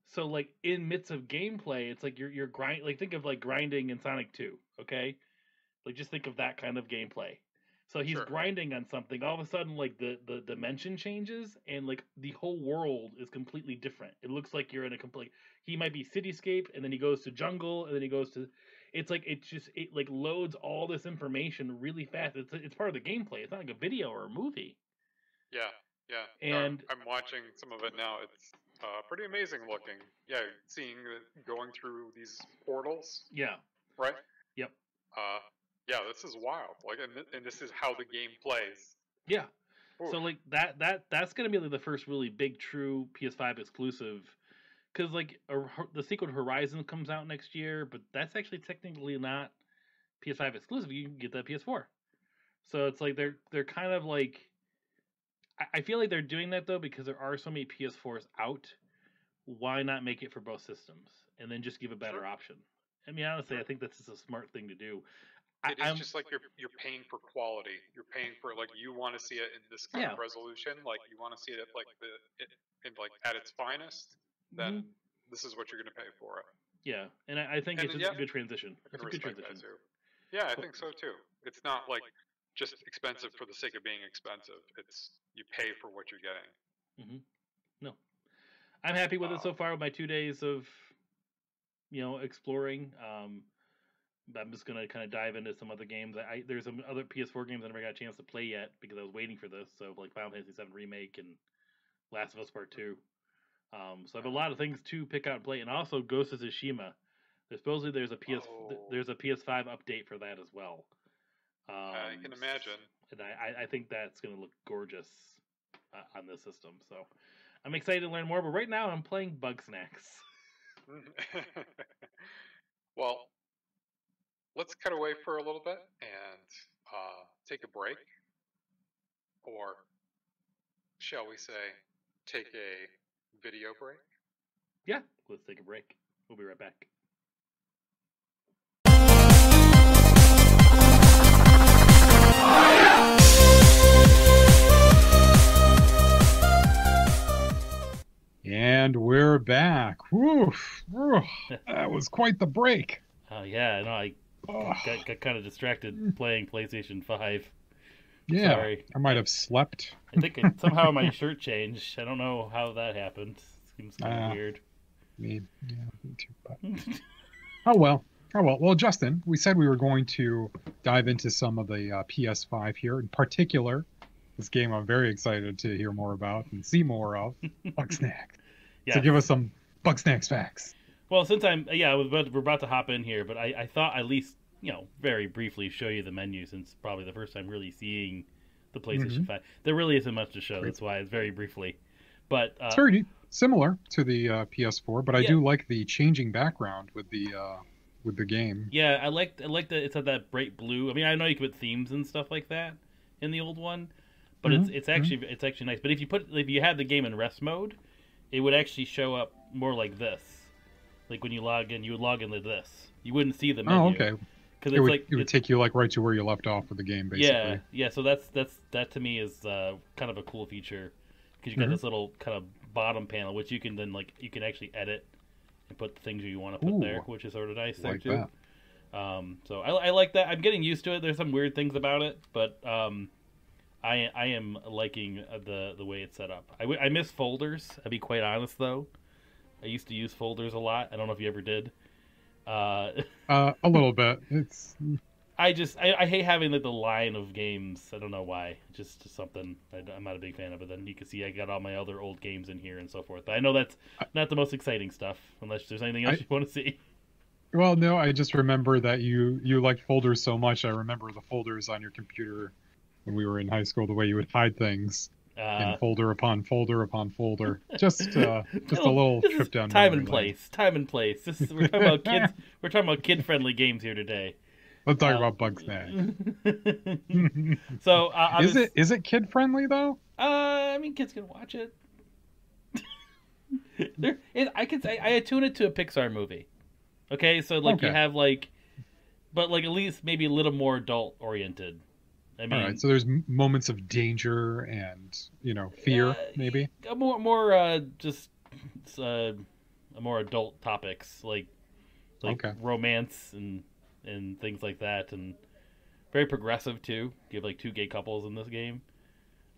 So like in midst of gameplay, it's like you're you're grind like think of like grinding in Sonic 2, okay? Like just think of that kind of gameplay. So he's Sure. grinding on something. All of a sudden, like the the dimension changes, and like the whole world is completely different. It looks like you're in a complete. He might be cityscape, and then he goes to jungle, and then he goes to. It's like it just it like loads all this information really fast. It's it's part of the gameplay. It's not like a video or a movie. Yeah, yeah. No, And- I'm watching some of it now. It's uh, pretty amazing looking. Yeah, seeing the, going through these portals, Yeah, right? Yep. Uh, yeah, this is wild. Like, and, th- and this is how the game plays. yeah. Ooh. So like that that that's gonna be like the first really big true PS5 exclusive, because like a, the sequel to Horizon comes out next year, but that's actually technically not PS5 exclusive. You can get that PS4. So it's like they're they're kind of like, I, I feel like they're doing that though because there are so many PS4s out. Why not make it for both systems and then just give a better Sure. option? I mean, honestly, I think that's just a smart thing to do. I, It is I'm- just like you're you're paying for quality. You're paying for like you want to see it in this kind of resolution. Like you want to see it at like the it, in like at its finest. Then Mhm. this is what you're going to pay for it. yeah, and I, I think And it's yeah, a good transition. It's a good transition. too. Yeah, I think so too. It's not like just expensive for the sake of being expensive. It's you pay for what you're getting. No. I'm happy with it so far with my two days of, you know, exploring. Um, I'm just gonna kind of dive into some other games. I there's some other PS4 games I never got a chance to play yet because I was waiting for this. So like Final Fantasy VII Remake and Last of Us Part Two. Um, so I have a lot of things to pick out and play, and also Ghost of Tsushima. There's supposedly there's a PS Oh. there's a PS5 update for that as well. Um, I can imagine. and I, I- think that's going to look gorgeous uh, on this system. So I'm excited to learn more. But right now I'm playing Bugsnax. well, let's cut away for a little bit and uh, take a break, or shall we say, take a video break? Yeah, let's take a break. We'll be right back. And we're back. Woof. Whew. That was quite the break. Oh yeah, no, I Oh, got, got kind of distracted playing PlayStation Five. Yeah, Sorry. I might have slept. I think it, somehow my shirt changed. I don't know how that happened. Seems kind of Ah. weird. Me, yeah, me too. But oh well. Oh well. Well, Justin, we said we were going to dive into some of the uh, PS5 here, in particular, this game I'm very excited to hear more about and see more of, Bugsnax. yeah. So give us some Bugsnax facts. Well, since I'm yeah, I we're about to hop in here, but I, I thought at least you know very briefly show you the menu since probably the first time really seeing the PlayStation Mhm. Five. There really isn't much to show. That's why it's very briefly. But uh, It's very similar to the uh, PS4, but I Yeah. do like the changing background with the uh, with the game. yeah, I like I liked that it's at that bright blue. I mean, I know you could put themes and stuff like that in the old one, but it's Mhm, it's actually it's actually nice. But if you put if you had the game in rest mode, it would actually show up more like this. Like when you log in, you would log in into this. You wouldn't see the menu. Oh, okay. Because It would, like it would take you like right to where you left off with the game, basically. Yeah, yeah. So that's that's that to me is uh, kind of a cool feature because you got Mhm. this little kind of bottom panel which you can then like you can actually edit and put the things you want to put there, which is sort of nice there too. that. Um, so I, I like that. I'm getting used to it. There's some weird things about it, but um, I I am liking uh, the the way it's set up. I miss folders. I'll be quite honest though. I used to use folders a lot. I don't know if you ever did. Uh, Uh, a little bit. It's I just I, I hate having like the line of games. I don't know why. Just, just something I, am not a big fan of. But then you can see I got all my other old games in here and so forth. I know that's not the most exciting stuff, unless there's anything else I- you want to see. well, no. I just remember that you you liked folders so much. I remember the folders on your computer when we were in high school. The way you would hide things Uh, in folder upon folder upon folder. Just uh, just a little trip down time and place. Time and place. This is, we're talking about kids. We're talking about kid-friendly games here today. Let's talk Uh, about Snack. so uh, is was- it is it kid friendly though? Uh, I mean, kids can watch it. there, it, I could say I attune it to a Pixar movie. Okay, so like you have like, but like at least maybe a little more adult oriented. I mean, All right. So there's moments of danger and you know fear uh, maybe. more more uh, just uh, more adult topics like like Okay. romance and and things like that, and very progressive too. You have like two gay couples in this game.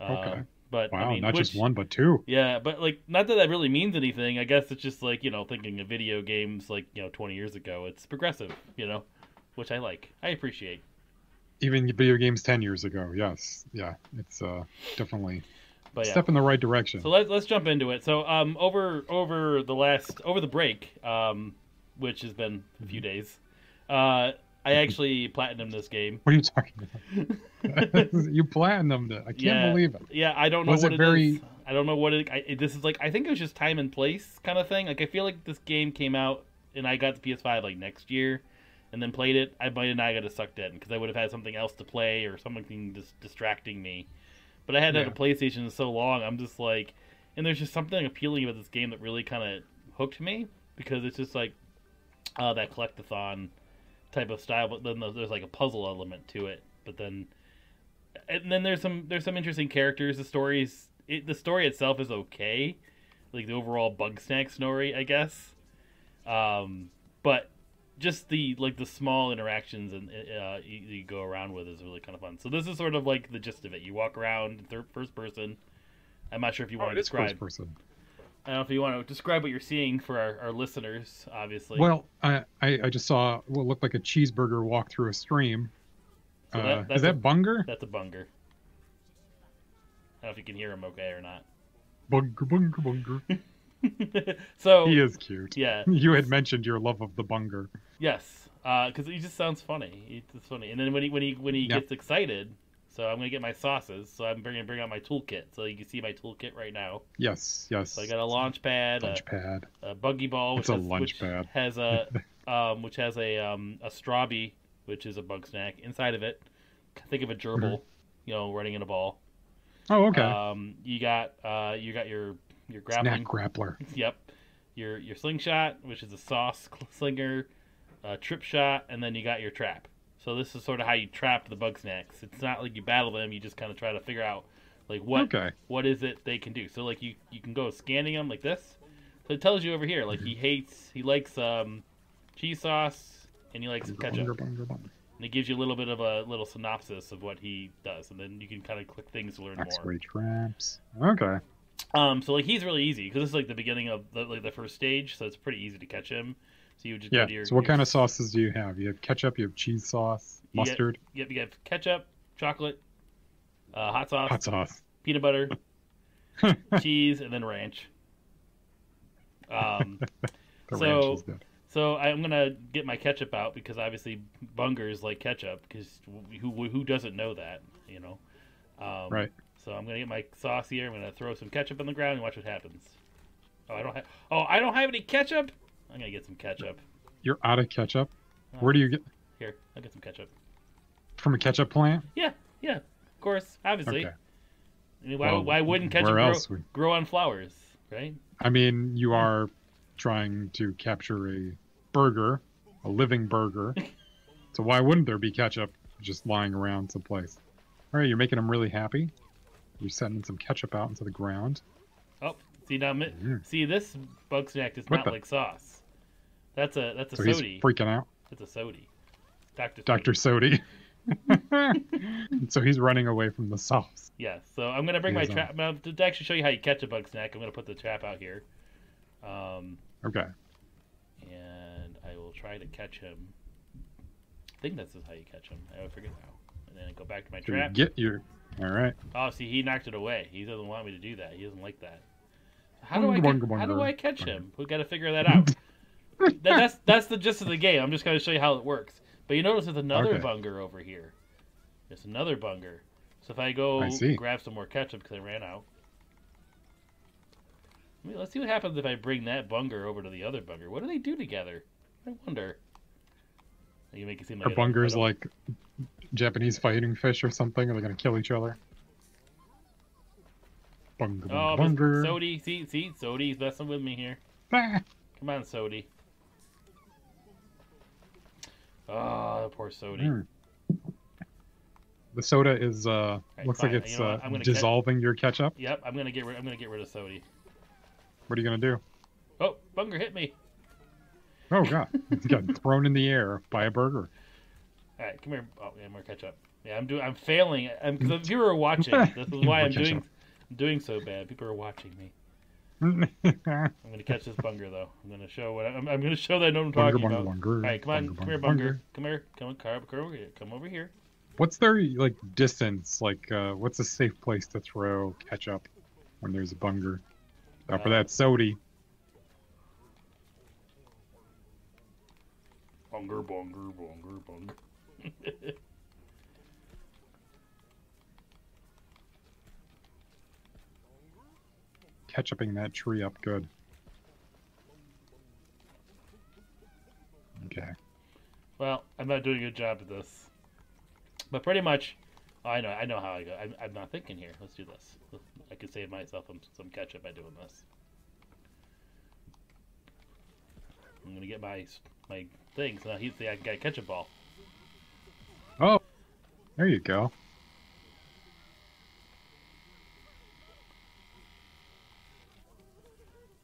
Uh, Okay. But Wow, I mean, not just one but two. Yeah, but like, not that that really means anything. I guess it's just like you know, thinking of video games like you know, twenty years ago. It's progressive, you know, which I like. I appreciate. Even video games ten years ago. Yes. Yeah. It's uh definitely But yeah. step in the right direction. So let's let's jump into it. So um, over over the last over the break, um, which has been a few days, uh, I actually platinumed this game. What are you talking about? you platinumed it. I can't Yeah. believe it. Yeah, I don't know Was what it it is. very- I don't know what it. I, this is like. I think it was just time and place kind of thing. Like I feel like this game came out and I got the PS5 like next year, and then played it. I might have not got it sucked in because I would have had something else to play or something just distracting me. But I had had a Yeah. PlayStation so long. I'm just like, and there's just something appealing about this game that really kind of hooked me because it's just like uh, that collectathon type of style, but then there's, there's like a puzzle element to it. But then, and then there's some there's some interesting characters. The stories, it, the story itself is okay, like the overall bug snack story, I guess. Um, but just the like the small interactions and uh, you, you go around with is really kind of fun. So this is sort of like the gist of it. You walk around in third first person. I'm not sure if you Oh, want to describe. first person. I don't know if you want to describe what you're seeing for our, our listeners, obviously. Well, I, I I just saw what looked like a cheeseburger walk through a stream. So uh, that- that's is that a- Bunger? That's a bunger. I don't know if you can hear him okay or not. Bunger, Bunger, Bunger. so He is cute. yeah, You had mentioned your love of the Bunger. Yes, because he just sounds funny. Just funny, and then when he when he when he Yep. gets excited, so I'm gonna get my sauces. So I'm bringing bring out my toolkit, so you can see my toolkit right now. Yes, yes. So I got a launch pad, a, lunch pad. a buggy ball, which, It's a has, lunch which pad. has a um, which has a um, a Strabby, which is a bug snack inside of it. Think of a gerbil, Mm-hmm. you know, running in a ball. Oh, okay. Um, you got uh, you got your your grappling. Snack grappler. Yep. Your your slingshot, which is a sauce slinger, uh, trip shot, and then you got your trap. So this is sort of how you trap the bug snacks. It's not like you battle them; you just kind of try to figure out like what Okay. what is it they can do. So like you you can go scanning them like this. So it tells you over here like he hates he likes um cheese sauce and he likes ketchup. And it gives you a little bit of a little synopsis of what he does, and then you can kind of click things to learn more. X-ray traps. Okay. Um, so like he's really easy because this is like the beginning of the, like the first stage, so it's pretty easy to catch him. So you would just Yeah. your. So what your- kind of sauces do you have? You have ketchup. You have cheese sauce, You get- mustard, Yep, you got ketchup, chocolate, uh, hot sauce, hot sauce. peanut butter, cheese, and then ranch. Um, The So- ranch is good. so I'm gonna get my ketchup out because obviously bungers like ketchup because who who doesn't know that you know. Um, Right. So I'm gonna get my sauce here. I'm gonna throw some ketchup on the ground and watch what happens. Oh, I don't have. Oh, I don't have any ketchup. I'm gonna get some ketchup. You're out of ketchup. Oh, Where do you get Here, I'll get some ketchup. from a ketchup plant? Yeah, yeah, of course, obviously. Okay. I mean, why, Well, why wouldn't ketchup grow, would- grow on flowers, right? I mean, you are trying to capture a burger, a living burger. so why wouldn't there be ketchup just lying around someplace? All right, you're making them really happy. You're sending some ketchup out into the ground. Oh, see now, Mm. see this bug snack is What not the- like sauce. That's a that's a So he's sody. freaking out. That's a sody. Doctor. Dr. Sodi. so he's running away from the sauce. Yeah. So I'm gonna bring my trap. now, To actually show you how you catch a bug snack, I'm gonna put the trap out here. Um, Okay. and I will try to catch him. I think this is how you catch him. I forget now. And then go back to my So you trap. get your. All right. Oh, see, he knocked it away. He doesn't want me to do that. He doesn't like that. How do I how do I catch him? We got to figure that out. That, that's that's the gist of the game. I'm just going to show you how it works. But you notice there's another Okay. bunger over here. There's another bunger. So if I go I see. grab some more ketchup because I ran out. I mean, let's see what happens if I bring that bunger over to the other bunger. What do they do together? I wonder. You make it seem like Are I don't- I bungers like Japanese fighting fish or something? Are they going to kill each other? Bunga, Oh, bunger. Sodi, see, see, Sodi's messing with me here. Ah, Come on, Sodi. Oh, poor soda. mm. The soda is uh Right, looks fine. like You it's know uh, what? I'm gonna catch- dissolving your ketchup. Yep, I'm gonna get rid. I'm gonna get rid of soda. What are you gonna do? Oh, Bunger hit me. Oh god, it's got thrown in the air by a burger. All right, come here. Oh, yeah, more ketchup. Yeah, I'm doing. I'm failing. I'm because people are watching. This is why I'm doing ketchup. doing so bad. People are watching me. Bunger, I'm gonna catch this Bunger though. I'm gonna show what I'm, I'm gonna show that I know what I'm talking bunger, about. bunger. All right, come on, bunger, come here, bunger, Bunger. Come here, come, come, come over here. Come over here. What's their like distance? Like, uh, what's a safe place to throw ketchup when there's a bunger? Uh, for that sody, Bunger, Bunger, Bunger, Bunger. ketchuping that tree up good. Okay. Well, I'm not doing a good job at this. But pretty much, oh, I know, I know how I go. I'm, I'm not thinking here. Let's do this. I could save myself some, some ketchup by doing this. I'm gonna get my my thing. So now he's the I got a ketchup ball. Oh, there you go.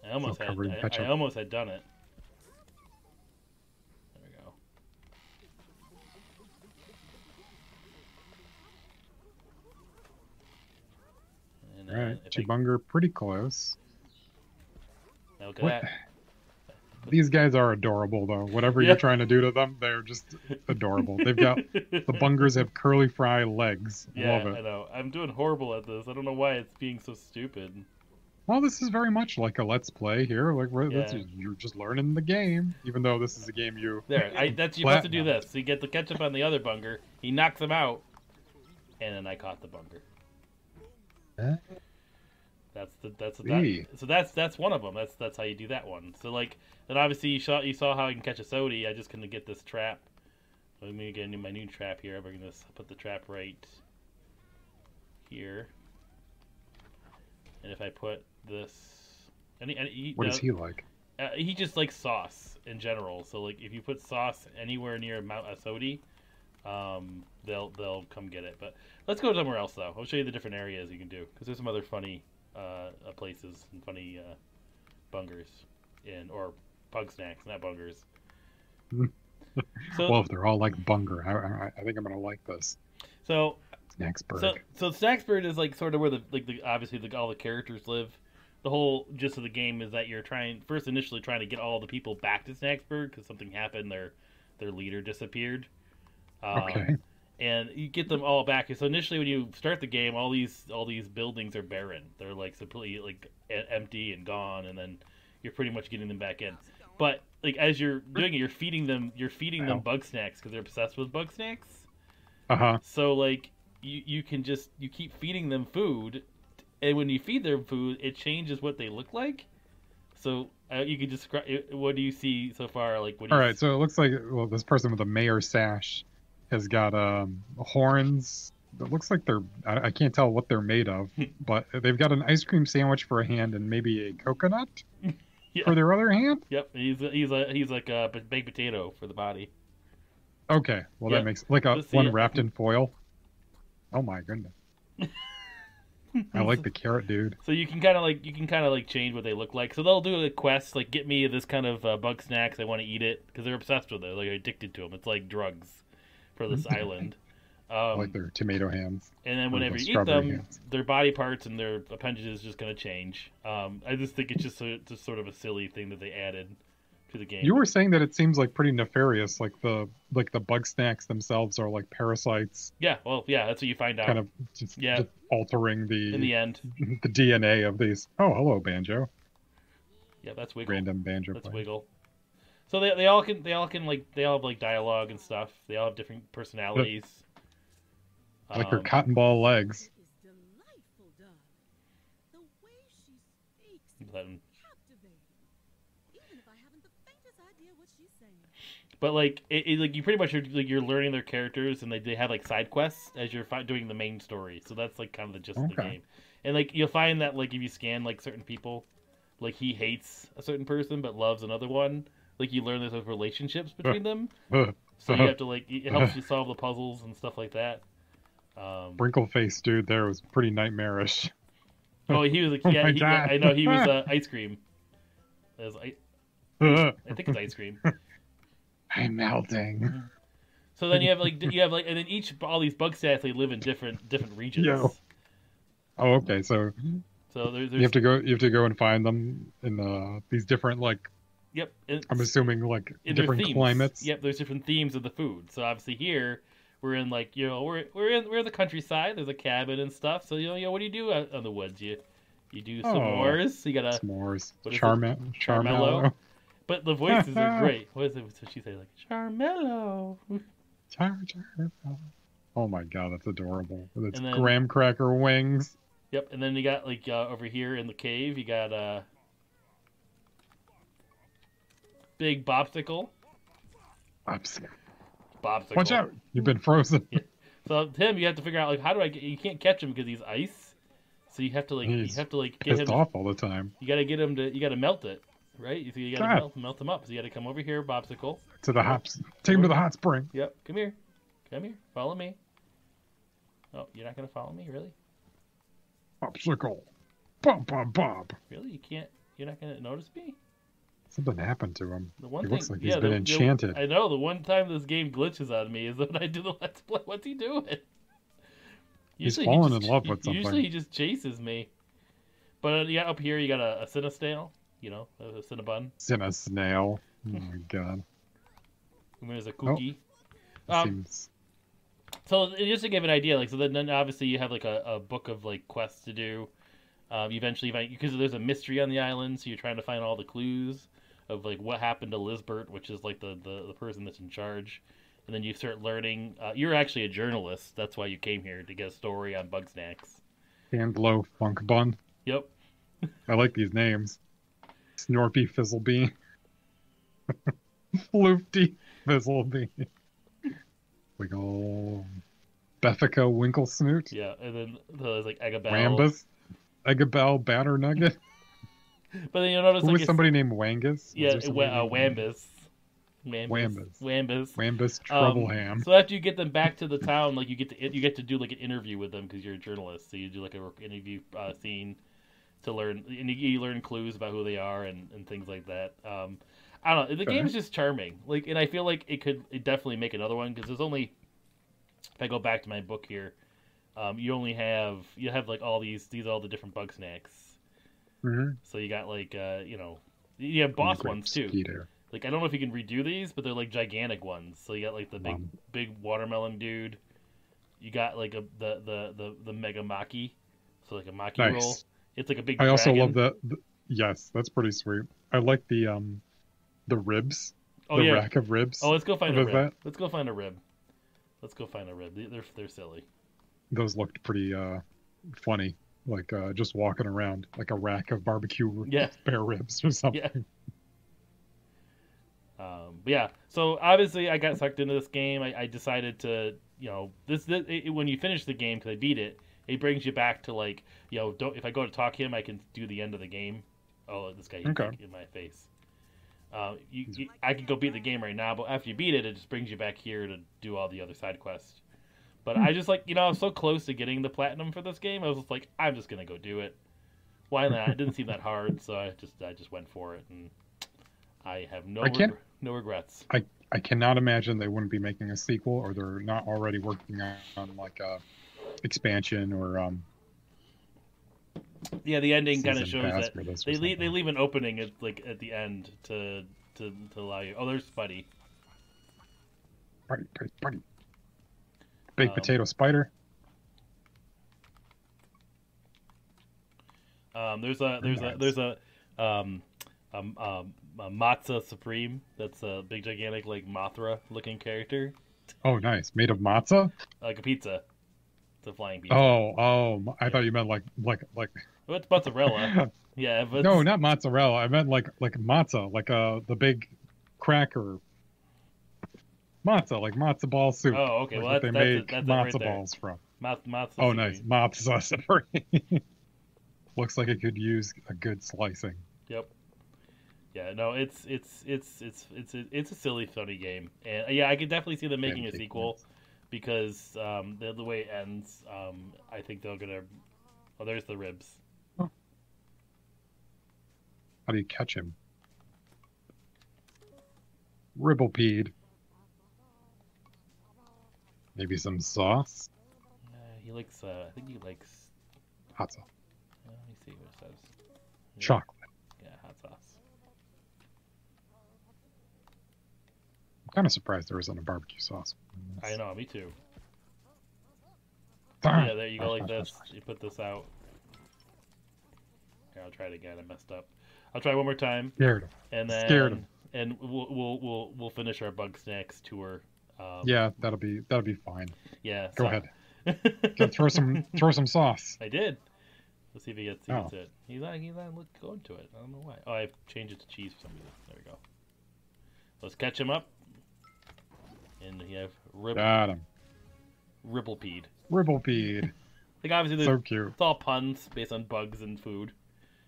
I almost had I, I almost had done it. There we go. And, All uh, right, if I- pretty close. Look at What- that. These guys are adorable, though. Whatever Yeah. you're trying to do to them, they're just adorable. They've got the bungers have curly fry legs. I Yeah, love I know. I'm doing horrible at this. I don't know why it's being so stupid. Well, this is very much like a let's play here. Like Yeah. you're just learning the game, even though this is a game you. There, I, that's you have to do this. So you get the ketchup on the other bunger. He knocks him out, and then I caught the bunger. Huh? That's the that's that, Eee. so that's that's one of them. That's that's how you do that one. So like then obviously you saw you saw how I can catch a sody. I just couldn't get this trap. Let me get into my new trap here. I'm gonna put the trap right here. And if I put this, any, any he, What is does- he like? uh, he just likes sauce in general. So like if you put sauce anywhere near Mount Asodi, um, they'll they'll come get it. But let's go somewhere else though. I'll show you the different areas you can do because there's some other funny uh, uh, places and funny uh, bungers in or bug snacks, not bungers. so Well, if they're all like Bunger, I, I, I think I'm gonna like this. so Snaxburg. So, so Snaxburg is like sort of where the like the obviously the, all the characters live. The whole gist of the game is that you're trying first initially trying to get all the people back to Snaxburg because something happened. Their their leader disappeared. Um, okay. And you get them all back. So initially, when you start the game, all these all these buildings are barren. They're like completely like empty and gone. And then you're pretty much getting them back in. But like as you're doing it, you're feeding them you're feeding them bug snacks because they're obsessed with bug snacks. Uh huh. So like you you can just you keep feeding them food, and when you feed them food, it changes what they look like. So uh, you can describe. What do you see so far? Like what? Do All you right. So it looks like well, this person with the mayor sash has got um horns. It looks like they're I, I can't tell what they're made of, but they've got an ice cream sandwich for a hand and maybe a coconut Yeah. for their other hand. Yep, he's a, he's a he's like a baked potato for the body. Okay. Well, Yeah. that makes like a one it. wrapped in foil. Oh my goodness. I like the carrot dude. So you can kind of like you can kind of like change what they look like. So they'll do a quest like get me this kind of uh, bug snacks. I want to eat it because they're obsessed with it. Like addicted to them. It's like drugs for this island. Um, like their tomato hands. and then whenever you eat them, hands. their body parts and their appendages just going to change. Um, I just think it's just a, just sort of a silly thing that they added to the game. You were saying that it seems like pretty nefarious. Like the like the bug snacks themselves are like parasites, yeah, well, yeah, that's what you find out kind of just, Yeah. just altering the in the end. the DNA of these. Oh, hello, banjo. Yeah, that's Wiggle. Random banjo. That's player. Wiggle. So they, they all can they all can like they all have like dialogue and stuff. They all have different personalities. Like her Um, cotton ball legs. is delightful, darling. The way she speaks let captivating. Even if I haven't the faintest idea what she's saying. But like it, it, like you pretty much are like you're learning their characters and they, they have like side quests as you're fi- doing the main story. So that's like kind of the gist of the game. And like you'll find that like if you scan like certain people, like he hates a certain person but loves another one. Like you learn there's those relationships between them. So you have to like it helps you solve the puzzles and stuff like that. Um, Wrinkle face dude there was pretty nightmarish. oh, he was like Oh yeah, my he, yeah, I know he was uh, ice cream. I, I think it's ice cream. I'm melting. So then you have like you have like and then each all these bug stats they live in different different regions. Yo. Oh, okay. So So there, you have to go. You have to go and find them in uh, these different like. yep. and- I'm assuming like and there are different climates. Yep, there's different themes of the food. So obviously here we're in like you know we're we're in we're in the countryside. There's a cabin and stuff. So you know, you know what do you do out in the woods? You you do some Oh. s'mores. You gotta. S'mores. it? Charmello? But the voices are great. What is it? What she say? Like Charmello. Char- char- Oh my god, that's adorable. With its then- graham cracker wings. Yep. And then you got like uh, over here in the cave, you got uh big bopsicle. Ups. Bopsicle. Watch out! You've been frozen. So Tim, you have to figure out like how do I get? You can't catch him because he's ice. So you have to like He's you have to like get Pissed him. off all the time. You got to get him to. You got to melt it, right? You got to God. melt, melt him up. So you got to come over here, Bopsicle. To the hot. Take him to the hot spring. Yep, come here, come here, follow me. Oh, you're not gonna follow me, really? Popsicle. Bob, bob, bob. Really? You can't. You're not gonna notice me? Something happened to him. The one He thing. looks like he's yeah, been the- the- enchanted. I know. The one time this game glitches on me is when I do the let's play. What's he doing? He's he fallen just- in love with something. Usually he just chases me. But uh, yeah, up here you got a, a Cinnasnail. You know, a Cinnabon. Cinna snail. Oh my god. And there's a cookie. That Um, seems So just to give an idea, like so then, then obviously you have like a, a book of like quests to do. Um, you eventually find because there's a mystery on the island, so you're trying to find all the clues of like what happened to Lizbert, which is like the the, the person that's in charge. And then you start learning. Uh, you're actually a journalist. That's why you came here to get a story on bug snacks. hand low funk bun. Yep. I like these names. Snorpy Fizzlebean. Floofty Fizzlebean. Wiggle. Bethica Winkle Snoot. Yeah, and then there's like Eggabell. Rambus. Eggabell Batter Nugget. But then you'll notice Who like was somebody named Wangus? Yeah, there somebody wa- uh, Wambus. Wambus. Wambus. Wambus. Wambus Um, So after you get them back to the town, like you get to you get to do like an interview with them because you're a journalist. So you do like a interview uh, scene to learn, and you, you learn clues about who they are and, and things like that. Um, I don't know. The Okay. game's just charming. Like, and I feel like it could it definitely make another one because there's only if I go back to my book here, um, you only have you have like all these these all the different bug snacks. hmm So you got like uh, you know you have boss ones too. Speeder. Like I don't know if you can redo these, but they're like gigantic ones. So you got like the big Um, big watermelon dude. You got like a the the the, the mega maki, so like a maki Nice. roll. It's like a big. I also dragon. love the, the. Yes, that's pretty sweet. I like the um, the ribs. Oh the yeah. rack of ribs. Oh, let's go find a rib. that? Let's go find a rib. Let's go find a rib. They- They're they're silly. Those looked pretty uh, funny. Like uh, just walking around like a rack of barbecue Yeah. spare ribs or something. Yeah. Um, but yeah, so obviously I got sucked into this game. I, I decided to, you know, this, this it, when you finish the game because I beat it, it brings you back to like, you know, don't if I go to talk to him, I can do the end of the game. Oh, this guy Okay. in my face. Uh, you, you, I could go beat the game right now, but after you beat it, it just brings you back here to do all the other side quests. But I just like, you know, I'm so close to getting the platinum for this game. I was just like, I'm just gonna go do it. Why not? It didn't seem that hard, so I just I just went for it, and I have no I reg- no regrets. I cannot imagine they wouldn't be making a sequel, or they're not already working on, on like a expansion or um. Yeah, the ending kind of shows that for this or they leave they leave an opening at like at the end to to, to allow you. Oh, there's Spuddy. Party, party, party. Big Um, potato spider. Um, there's a there's a there's a um, um, um, a Matza Supreme. That's a big gigantic like Mothra looking character, Oh, nice. Made of matzah. like a pizza. A flying. Oh, oh. I thought you meant like like like. It's mozzarella. yeah, but no, not mozzarella. I meant like like matzah, like uh the big cracker. Matzah, like matzo ball soup. Oh, okay. like Well, what they make that's it right balls from. Matza, matza Oh, nice. Matzo Supreme. Looks like it could use a good slicing. Yep. Yeah, no, it's it's it's it's it's a, it's a silly, funny game, and yeah, I could definitely see them making a sequel mix. Because um, the, the way it ends, um, I think they're gonna. Oh, there's the ribs. How do you catch him? Ribblepeed. Maybe some sauce. Uh, he likes. Uh, I think he likes. Hot sauce. Uh, let me see what it says. Yeah, Chocolate. Yeah, hot sauce. I'm kind of surprised there isn't a barbecue sauce. I know, me too. Yeah, there you go, like this. You put this out. Here, I'll try it again. I messed up. I'll try one more time. Scared him. and then Scared 'em. and we'll we'll we'll we'll finish our bug snacks tour. Um, Yeah, that'll be that'll be fine. yeah. Go so- ahead. Go throw some throw some sauce. I did. Let's see if he gets, he Oh. gets it. He's not he's not look, going to it. I don't know why. Oh, I changed it to cheese for some reason. There we go. Let's catch him up. And you have rib, Got him. Ribblepeed. Ribblepeed. Like obviously, So cute. it's all puns based on bugs and food.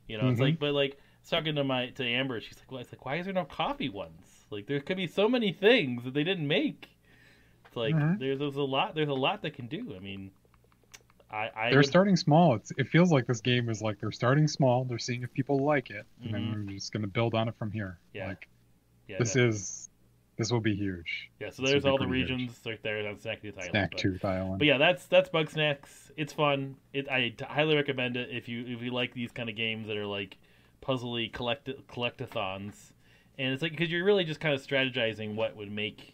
You know, it's Mhm. like, but like talking to my to Amber, she's like, "Well, it's like, why is there no coffee ones? Like, there could be so many things that they didn't make. It's like Mhm. there's there's a lot there's a lot that can do. I mean, I I They're would- starting small. It's it feels like this game is like they're starting small. They're seeing if people like it, and Mhm. then we're just gonna build on it from here. Yeah. Like yeah, this that- is this will be huge. yeah. So this there's all the pretty huge. regions right there on Snaktooth Island. Snack but- Tooth Island. But yeah, that's that's Bugsnax. It's fun. It I highly recommend it if you if you like these kind of games that are like puzzly collect collectathons, and it's like because you're really just kind of strategizing what would make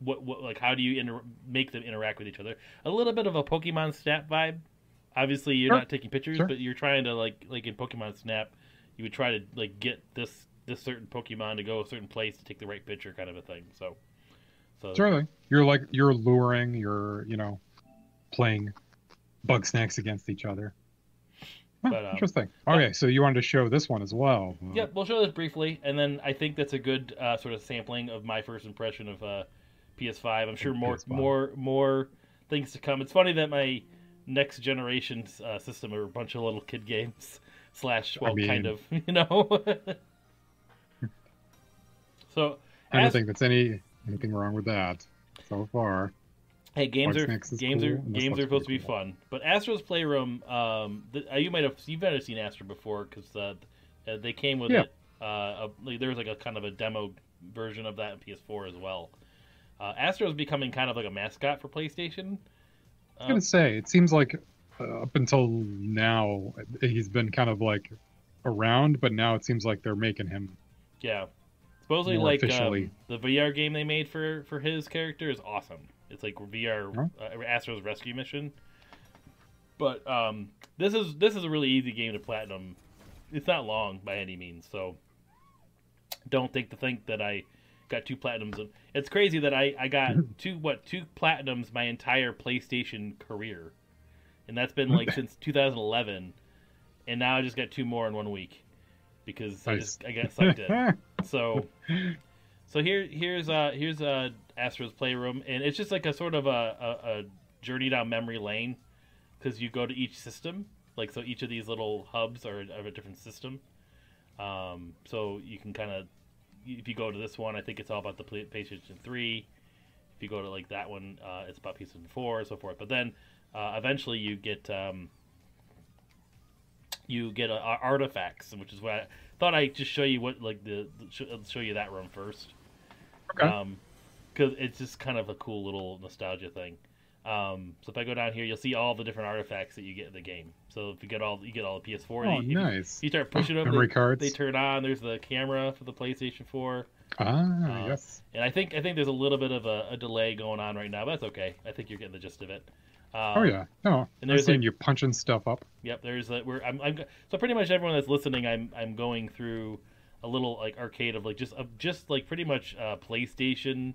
what what like how do you inter- make them interact with each other. A little bit of a Pokemon Snap vibe. Obviously, you're Sure. not taking pictures, Sure. but you're trying to like like in Pokemon Snap, you would try to like get this this certain Pokemon to go a certain place to take the right picture, kind of a thing. So, so Surely. You're like you're luring, you're, you know, playing Bugsnax against each other. Huh, But, um, interesting. Okay, so you wanted to show this one as well. Yep, we'll show this briefly, and then I think that's a good uh, sort of sampling of my first impression of uh, PS5. I'm sure more PS5. more more things to come. It's funny that my next generation uh, system are a bunch of little kid games slash I well kind of you know. so I don't as- think that's any anything wrong with that so far. Hey, games are games cool, are games are supposed to be cool. fun. But Astro's Playroom, um, the, uh, you might have you might have seen Astro before because uh, uh, they came with Yeah. it. Uh, a, like, there was like a kind of a demo version of that in PS4 as well. Uh, Astro is becoming kind of like a mascot for PlayStation. I was gonna say it seems like uh, up until now he's been kind of like around, but now it seems like they're making him. yeah, supposedly like um, the VR game they made for for his character is awesome. It's like VR Huh? uh, Astro's Rescue Mission. But um, this is this is a really easy game to platinum. It's not long by any means, so don't think to think that I got two platinums. It's crazy that I I got two what two platinums my entire PlayStation career, and that's been like since 2011, and now I just got two more in one week because I Nice. just I got sucked in. So, so here here's uh here's uh Astro's Playroom, and it's just like a sort of a, a, a journey down memory lane because you go to each system. Like so, each of these little hubs are of a different system. Um, so you can kind of if you go to this one, I think it's all about the Play- PlayStation Three. If you go to like that one, uh, it's about PlayStation Four and so forth. But then uh, eventually you get um, you get uh, artifacts, which is what I thought I'd just show you what like the sh- show you that room first. Okay. Um, because it's just kind of a cool little nostalgia thing. Um, so if I go down here, you'll see all the different artifacts that you get in the game. So if you get all you get all the PS4, oh, you, you- nice. you start pushing them, Memory they, cards. they turn on. There's the camera for the PlayStation 4, ah, uh, yes. and I think I think there's a little bit of a, a delay going on right now, but that's okay. I think you're getting the gist of it. Um, oh yeah. No, and there's, like- you punching stuff up. Yep, there's a we're I'm, I'm so pretty much everyone that's listening, I'm I'm going through a little like arcade of like just of just like pretty much uh, PlayStation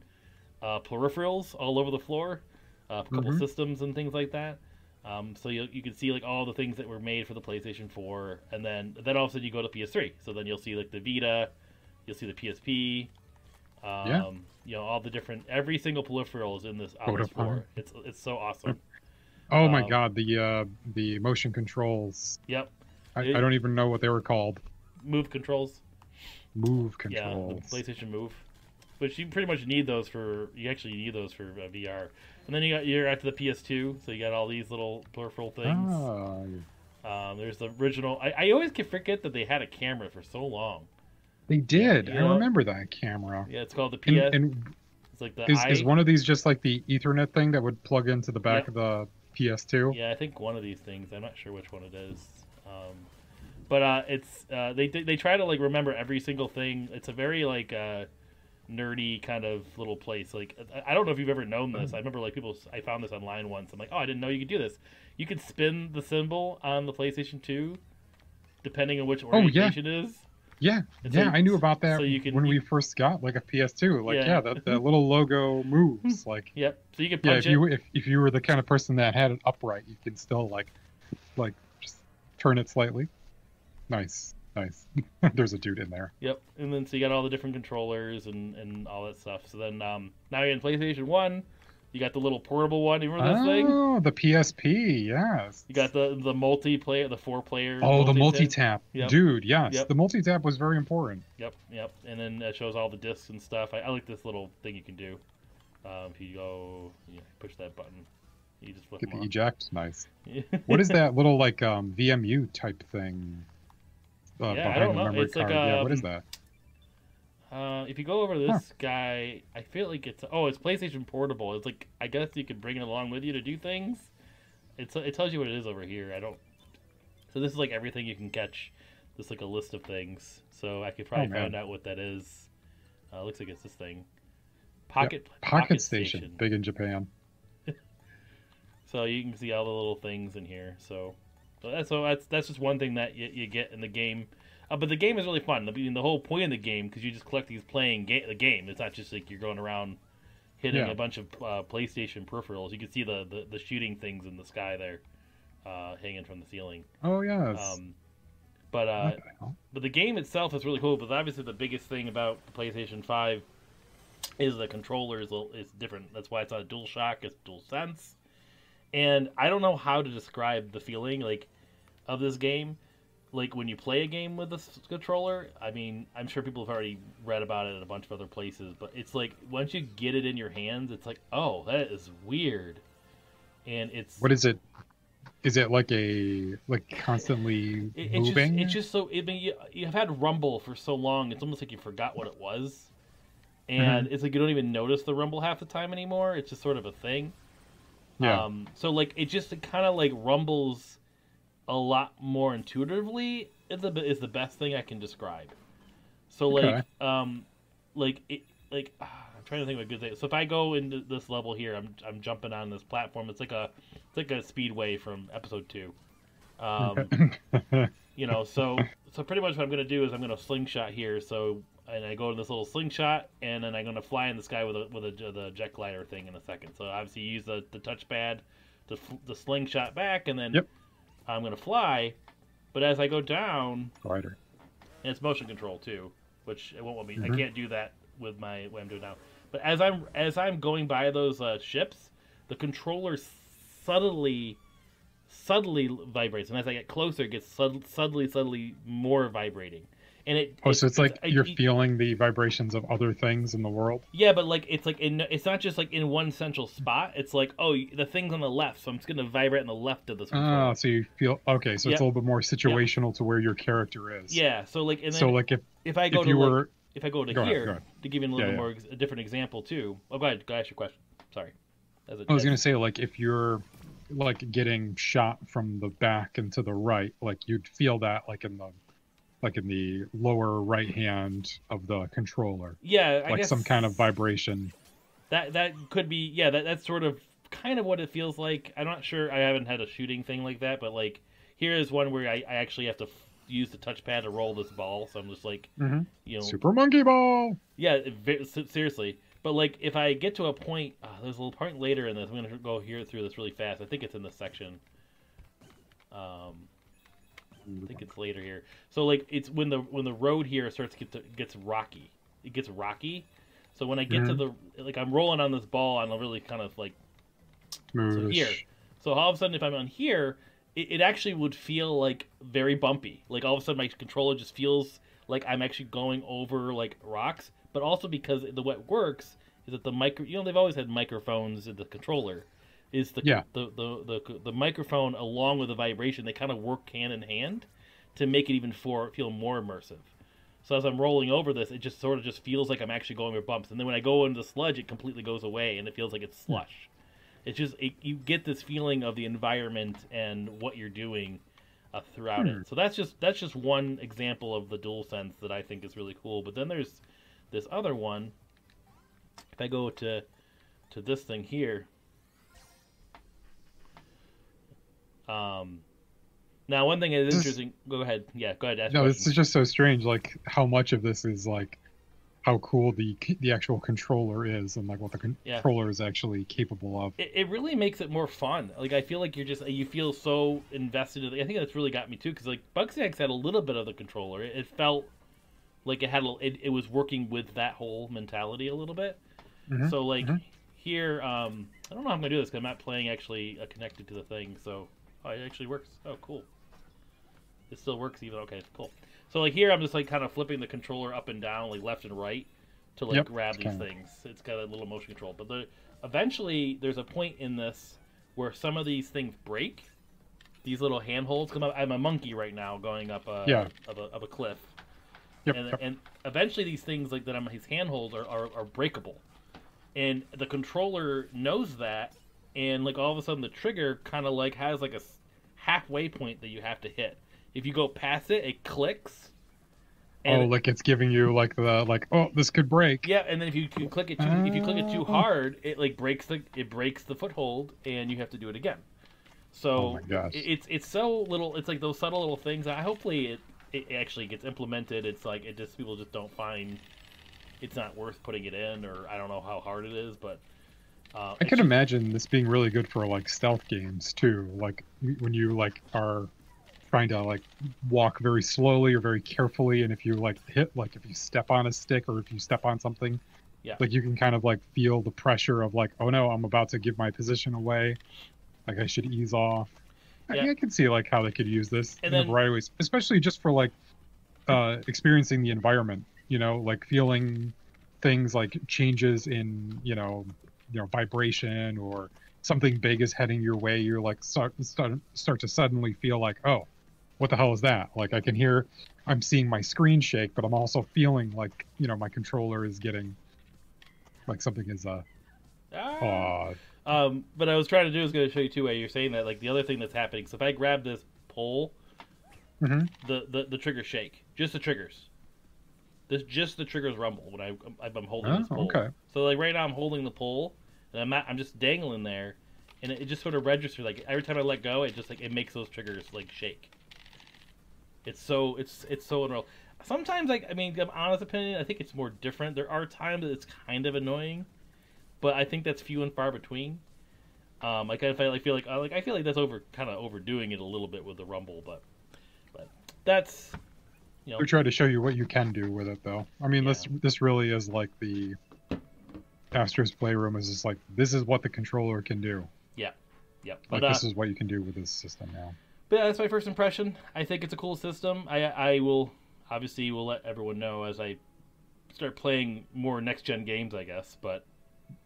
uh, peripherals all over the floor, uh, a couple Mhm. systems and things like that. Um, so you you can see like all the things that were made for the PlayStation 4, and then then all of a sudden you go to PS3. So then you'll see like the Vita, you'll see the PSP. Um, Yeah. You know all the different every single peripheral is in this Vodafone. floor. It's it's so awesome. Oh my Um, god, the uh the motion controls. Yep. I, Yeah. I don't even know what they were called. Move controls. Move Yeah, controls. the PlayStation Move. Which you pretty much need those for. You actually need those for uh, VR. And then you got you're after the PS2, so you got all these little peripheral things. Ah, Um, there's the original. I, I always can forget that they had a camera for so long. they did. Yeah. I remember that camera. Yeah, it's called the And, PS. and it's like the is, i. is one of these just like the Ethernet thing that would plug into the back Yep. of the PS2? Yeah, I think one of these things. I'm not sure which one it is. Um, but uh, it's uh, they they try to like remember every single thing. It's a very like uh, nerdy kind of little place. Like I- don't know if you've ever known this. I remember like people. I found this online once. I'm like, oh, I didn't know you could do this. You could spin the symbol on the PlayStation 2, depending on which yeah. orientation it is. Yeah, And yeah, I knew about that so you can- when you- we first got like a PS2. Like, Yeah. yeah, that, that little logo moves. Like, Yep. So you can yeah, if it. you if, if you were the kind of person that had it upright, you can still like, like just turn it slightly. Nice, nice. There's a dude in there. Yep, and then so you got all the different controllers and, and all that stuff. So then um, now you're in PlayStation One, you got the little portable one. You remember this thing? Oh, the PSP, yes. You got the the multiplayer, the four player. Oh, the multi-tap. multi-tap, Yep. dude. Yes, Yep. the multi-tap was very important. Yep, yep, and then that shows all the discs and stuff. I, I like this little thing you can do. Um, if you go, you push that button, you just flip Get the eject, nice. What is that little like um, VMU type thing? Uh, Yeah, I don't know. It's like, card. yeah, what is um, that? Uh, if you go over this guy, I feel like it's oh, it's PlayStation Portable. It's like I guess you could bring it along with you to do things. It's it tells you what it is over here. I don't. So this is like everything you can catch. just like a list of things. So I could probably Oh, find out what that is. Uh, looks like it's this thing. Pocket Pocket, Station, big in Japan. So you can see all the little things in here. So, so that's so that's that's just one thing that you, you get in the game. Uh, but the game is really fun. I mean, the whole point of the game because you just collect these playing ga- the game. It's not just like you're going around hitting Yeah. a bunch of uh, PlayStation peripherals. You can see the, the, the shooting things in the sky there, uh, hanging from the ceiling. Oh yeah. Um, but uh, the but the game itself is really cool. But obviously, the biggest thing about the PlayStation Five is the controller is, is different. That's why it's not a Dual Shock; it's Dual Sense. And I don't know how to describe the feeling like of this game. Like when you play a game with this controller, I mean, I'm sure people have already read about it in a bunch of other places, but it's like once you get it in your hands, it's like, oh, that is weird. And it's What is it? Is it like a like constantly It, it's just moving? it's just so I mean you, you've had Rumble for so long it's almost like you forgot what it was, Mm-hmm. and it's like you don't even notice the Rumble half the time anymore. It's just sort of a thing. yeah. Um, so like it just kind of like rumbles a lot more intuitively. Is the is the best thing I can describe. So like Okay. um, like it like ah, I'm trying to think of a good thing. So if I go into this level here, I'm I'm jumping on this platform. It's like a it's like a speedway from episode two. Um, you know so so pretty much what i'm going to do is i'm going to slingshot here so and i go to this little slingshot and then i'm going to fly in the sky with a with a the jet glider thing in a second so obviously you use the, the touchpad to the slingshot back and then Yep. I'm going to fly but as i go down Glider. and it's motion control too which it won't let me i Mhm. can't do that with my what i'm doing now but as i'm as i'm going by those uh, ships the controller subtly subtly vibrates and as i get closer it gets sud- subtly subtly more vibrating and it Oh, it- so it's like it- you're feeling the vibrations of other things in the world. yeah but like it's like in it's not just like in one central spot it's like oh the thing's on the left so i'm just going to vibrate on the left of this ah, controller. so you feel okay. So Yep. it's a little bit more situational to where your character is. yeah so like So like if if i go if to you like, were if I go to Go ahead, here go ahead. to give you a little Yeah, bit yeah. more ex- a different example too. Oh, go ahead. Go ask your question. Sorry. As a I was gonna say like if you're like getting shot from the back and to the right, like you'd feel that like in the like in the lower right hand of the controller, yeah, I like some kind of vibration. that that could be yeah that that's sort of kind of what it feels like. I'm not sure. I haven't had a shooting thing like that, but like here is one where I, I actually have to f- use the touchpad to roll this ball. So I'm just like Mhm. you know Super Monkey Ball. yeah seriously. But like if I get to a point, uh, there's a little point later in this. I'm gonna go here through this really fast. I think it's in this section. Um, Mm, I think it's later here. So like it's when the when the road here starts to get to, gets rocky. It gets rocky. So when I get to the like I'm rolling on this ball and I'm really kind of like so here. So all of a sudden if I'm on here, it, it actually would feel like very bumpy. Like all of a sudden my controller just feels like I'm actually going over like rocks. But also because the way it works is that the micro you know they've always had microphones in the controller. Is the, Yeah. the, the, the the microphone along with the vibration they kind of work hand in hand to make it even for feel more immersive. So as I'm rolling over this, it just sort of just feels like I'm actually going over bumps, and then when I go into the sludge, it completely goes away, and it feels like it's slush. It's just it, you get this feeling of the environment and what you're doing uh, throughout Hmm. it. So that's just that's just one example of the dual sense that I think is really cool. But then there's this other one. If I go to to this thing here, um, now one thing that is This- interesting. Go ahead. Yeah, go ahead. No, this is just so strange. Like how much of this is like how cool the the actual controller is, and like what the Yeah. controller is actually capable of. it, it really makes it more fun. Like I feel like you're just you feel so invested. In, I think that's really got me too because like Bugsnax had a little bit of the controller. It, it felt like it had a, it, it was working with that whole mentality a little bit. Mhm, So like mhm. here, um, I don't know how I'm gonna do this because I'm not playing actually uh, connected to the thing. So oh, it actually works. Oh, cool. It still works even. Okay, cool. So like here, I'm just like kind of flipping the controller up and down, like left and right, to like Yep, grab these kinda- things. It's got a little motion control. But the eventually, there's a point in this where some of these things break. These little handholds come up. I'm a monkey right now, going up a Yeah. of, a, of a cliff Yep, and, yep. and eventually these things like that on his handholds are, are, are breakable and the controller knows that and like all of a sudden the trigger kind of like has like a halfway point that you have to hit if you go past it, it clicks. oh, like it's giving you like the like oh this could break. yeah, and then if you, you click it too, if you click it too Oh. hard, it like breaks the it breaks the foothold, and you have to do it again. So Oh it's it's so little. It's like those subtle little things. I hopefully it it actually gets implemented. It's like it just people just don't find it's not worth putting it in, or I don't know how hard it is, but uh, I can imagine this being really good for like stealth games too. Like when you like are trying to like walk very slowly or very carefully, and if you like hit like if you step on a stick or if you step on something, Yeah. like you can kind of like feel the pressure of like oh no I'm about to give my position away, like I should ease off. I, Yeah. I can see like how they could use this And in then- a variety of ways, especially just for like uh, experiencing the environment. You know, like feeling things like changes in you know you know vibration or something big is heading your way you're like start start, start to suddenly feel like oh what the hell is that like i can hear i'm seeing my screen shake but i'm also feeling like you know my controller is getting like something is uh Ah. Um, but I was trying to do is going to show you two Way you're saying that, like the other thing that's happening. So if I grab this pole, Mhm. the, the the triggers shake. Just the triggers. This just the triggers rumble when I I'm holding this oh, pole. okay So like right now I'm holding the pole, and I'm not, I'm just dangling there, and it, it just sort of registers. Like every time I let go, it just like it makes those triggers like shake. It's so it's it's so unreal. Sometimes like I mean, my honest opinion, I think it's more different. There are times that it's kind of annoying, but I think that's few and far between. Um, like I feel like feel like I like I feel like that's over kind of overdoing it a little bit with the rumble, but but that's you know we try to show you what you can do with it though i mean this this really is like the Astro's Playroom is just like this is what the controller can do Yeah. yep. like But, uh, this is what you can do with this system now But yeah, that's my first impression. I think it's a cool system. I I will obviously will let everyone know as I start playing more next gen games, I guess. But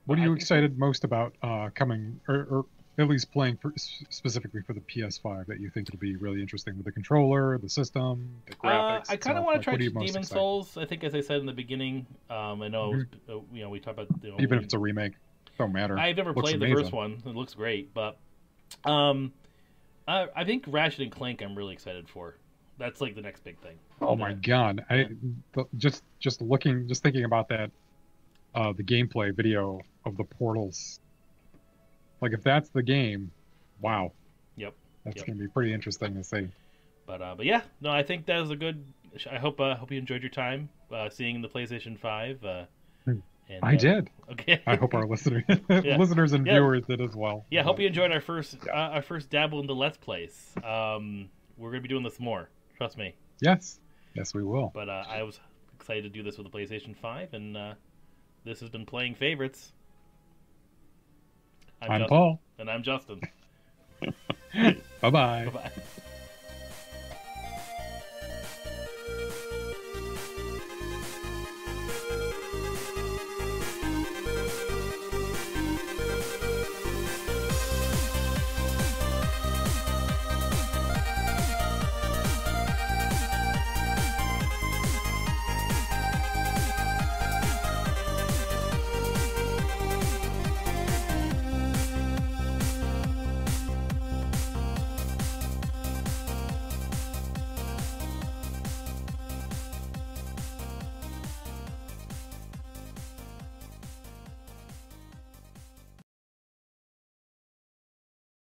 What are you excited most about uh, coming, or, or at least playing for, specifically for the PS5 that you think it'll be really interesting with the controller, the system, the uh, graphics? I kind of want to try what are you most Demon's Souls. I think as I said in the beginning, um, I know it was, uh, you know we talked about you know, Even if it's a remake, don't matter. I've never Looks played the first one. It looks great, but um, I, I think Ratchet and Clank. I'm really excited for. That's like the next big thing. oh my god! I th- just just looking, just thinking about that, uh, the gameplay video of the portals. Like if that's the game, wow. Yep, That's yep. gonna be pretty interesting to see. But uh, but yeah, no, I think that was a good. I hope uh, hope you enjoyed your time uh, seeing the PlayStation Five. Uh, Hmm. and, I uh, did. Okay. I hope our listeners, Yeah. listeners and Yeah. viewers did as well. Yeah, hope you enjoyed our first Yeah. uh, our first dabble into Let's Plays. Um, we're gonna be doing this more. Trust me. Yes, yes, we will. But uh, I was excited to do this with the PlayStation Five, and uh, this has been playing favorites. I'm Justin, Paul. and I'm Justin. Bye bye. Bye bye.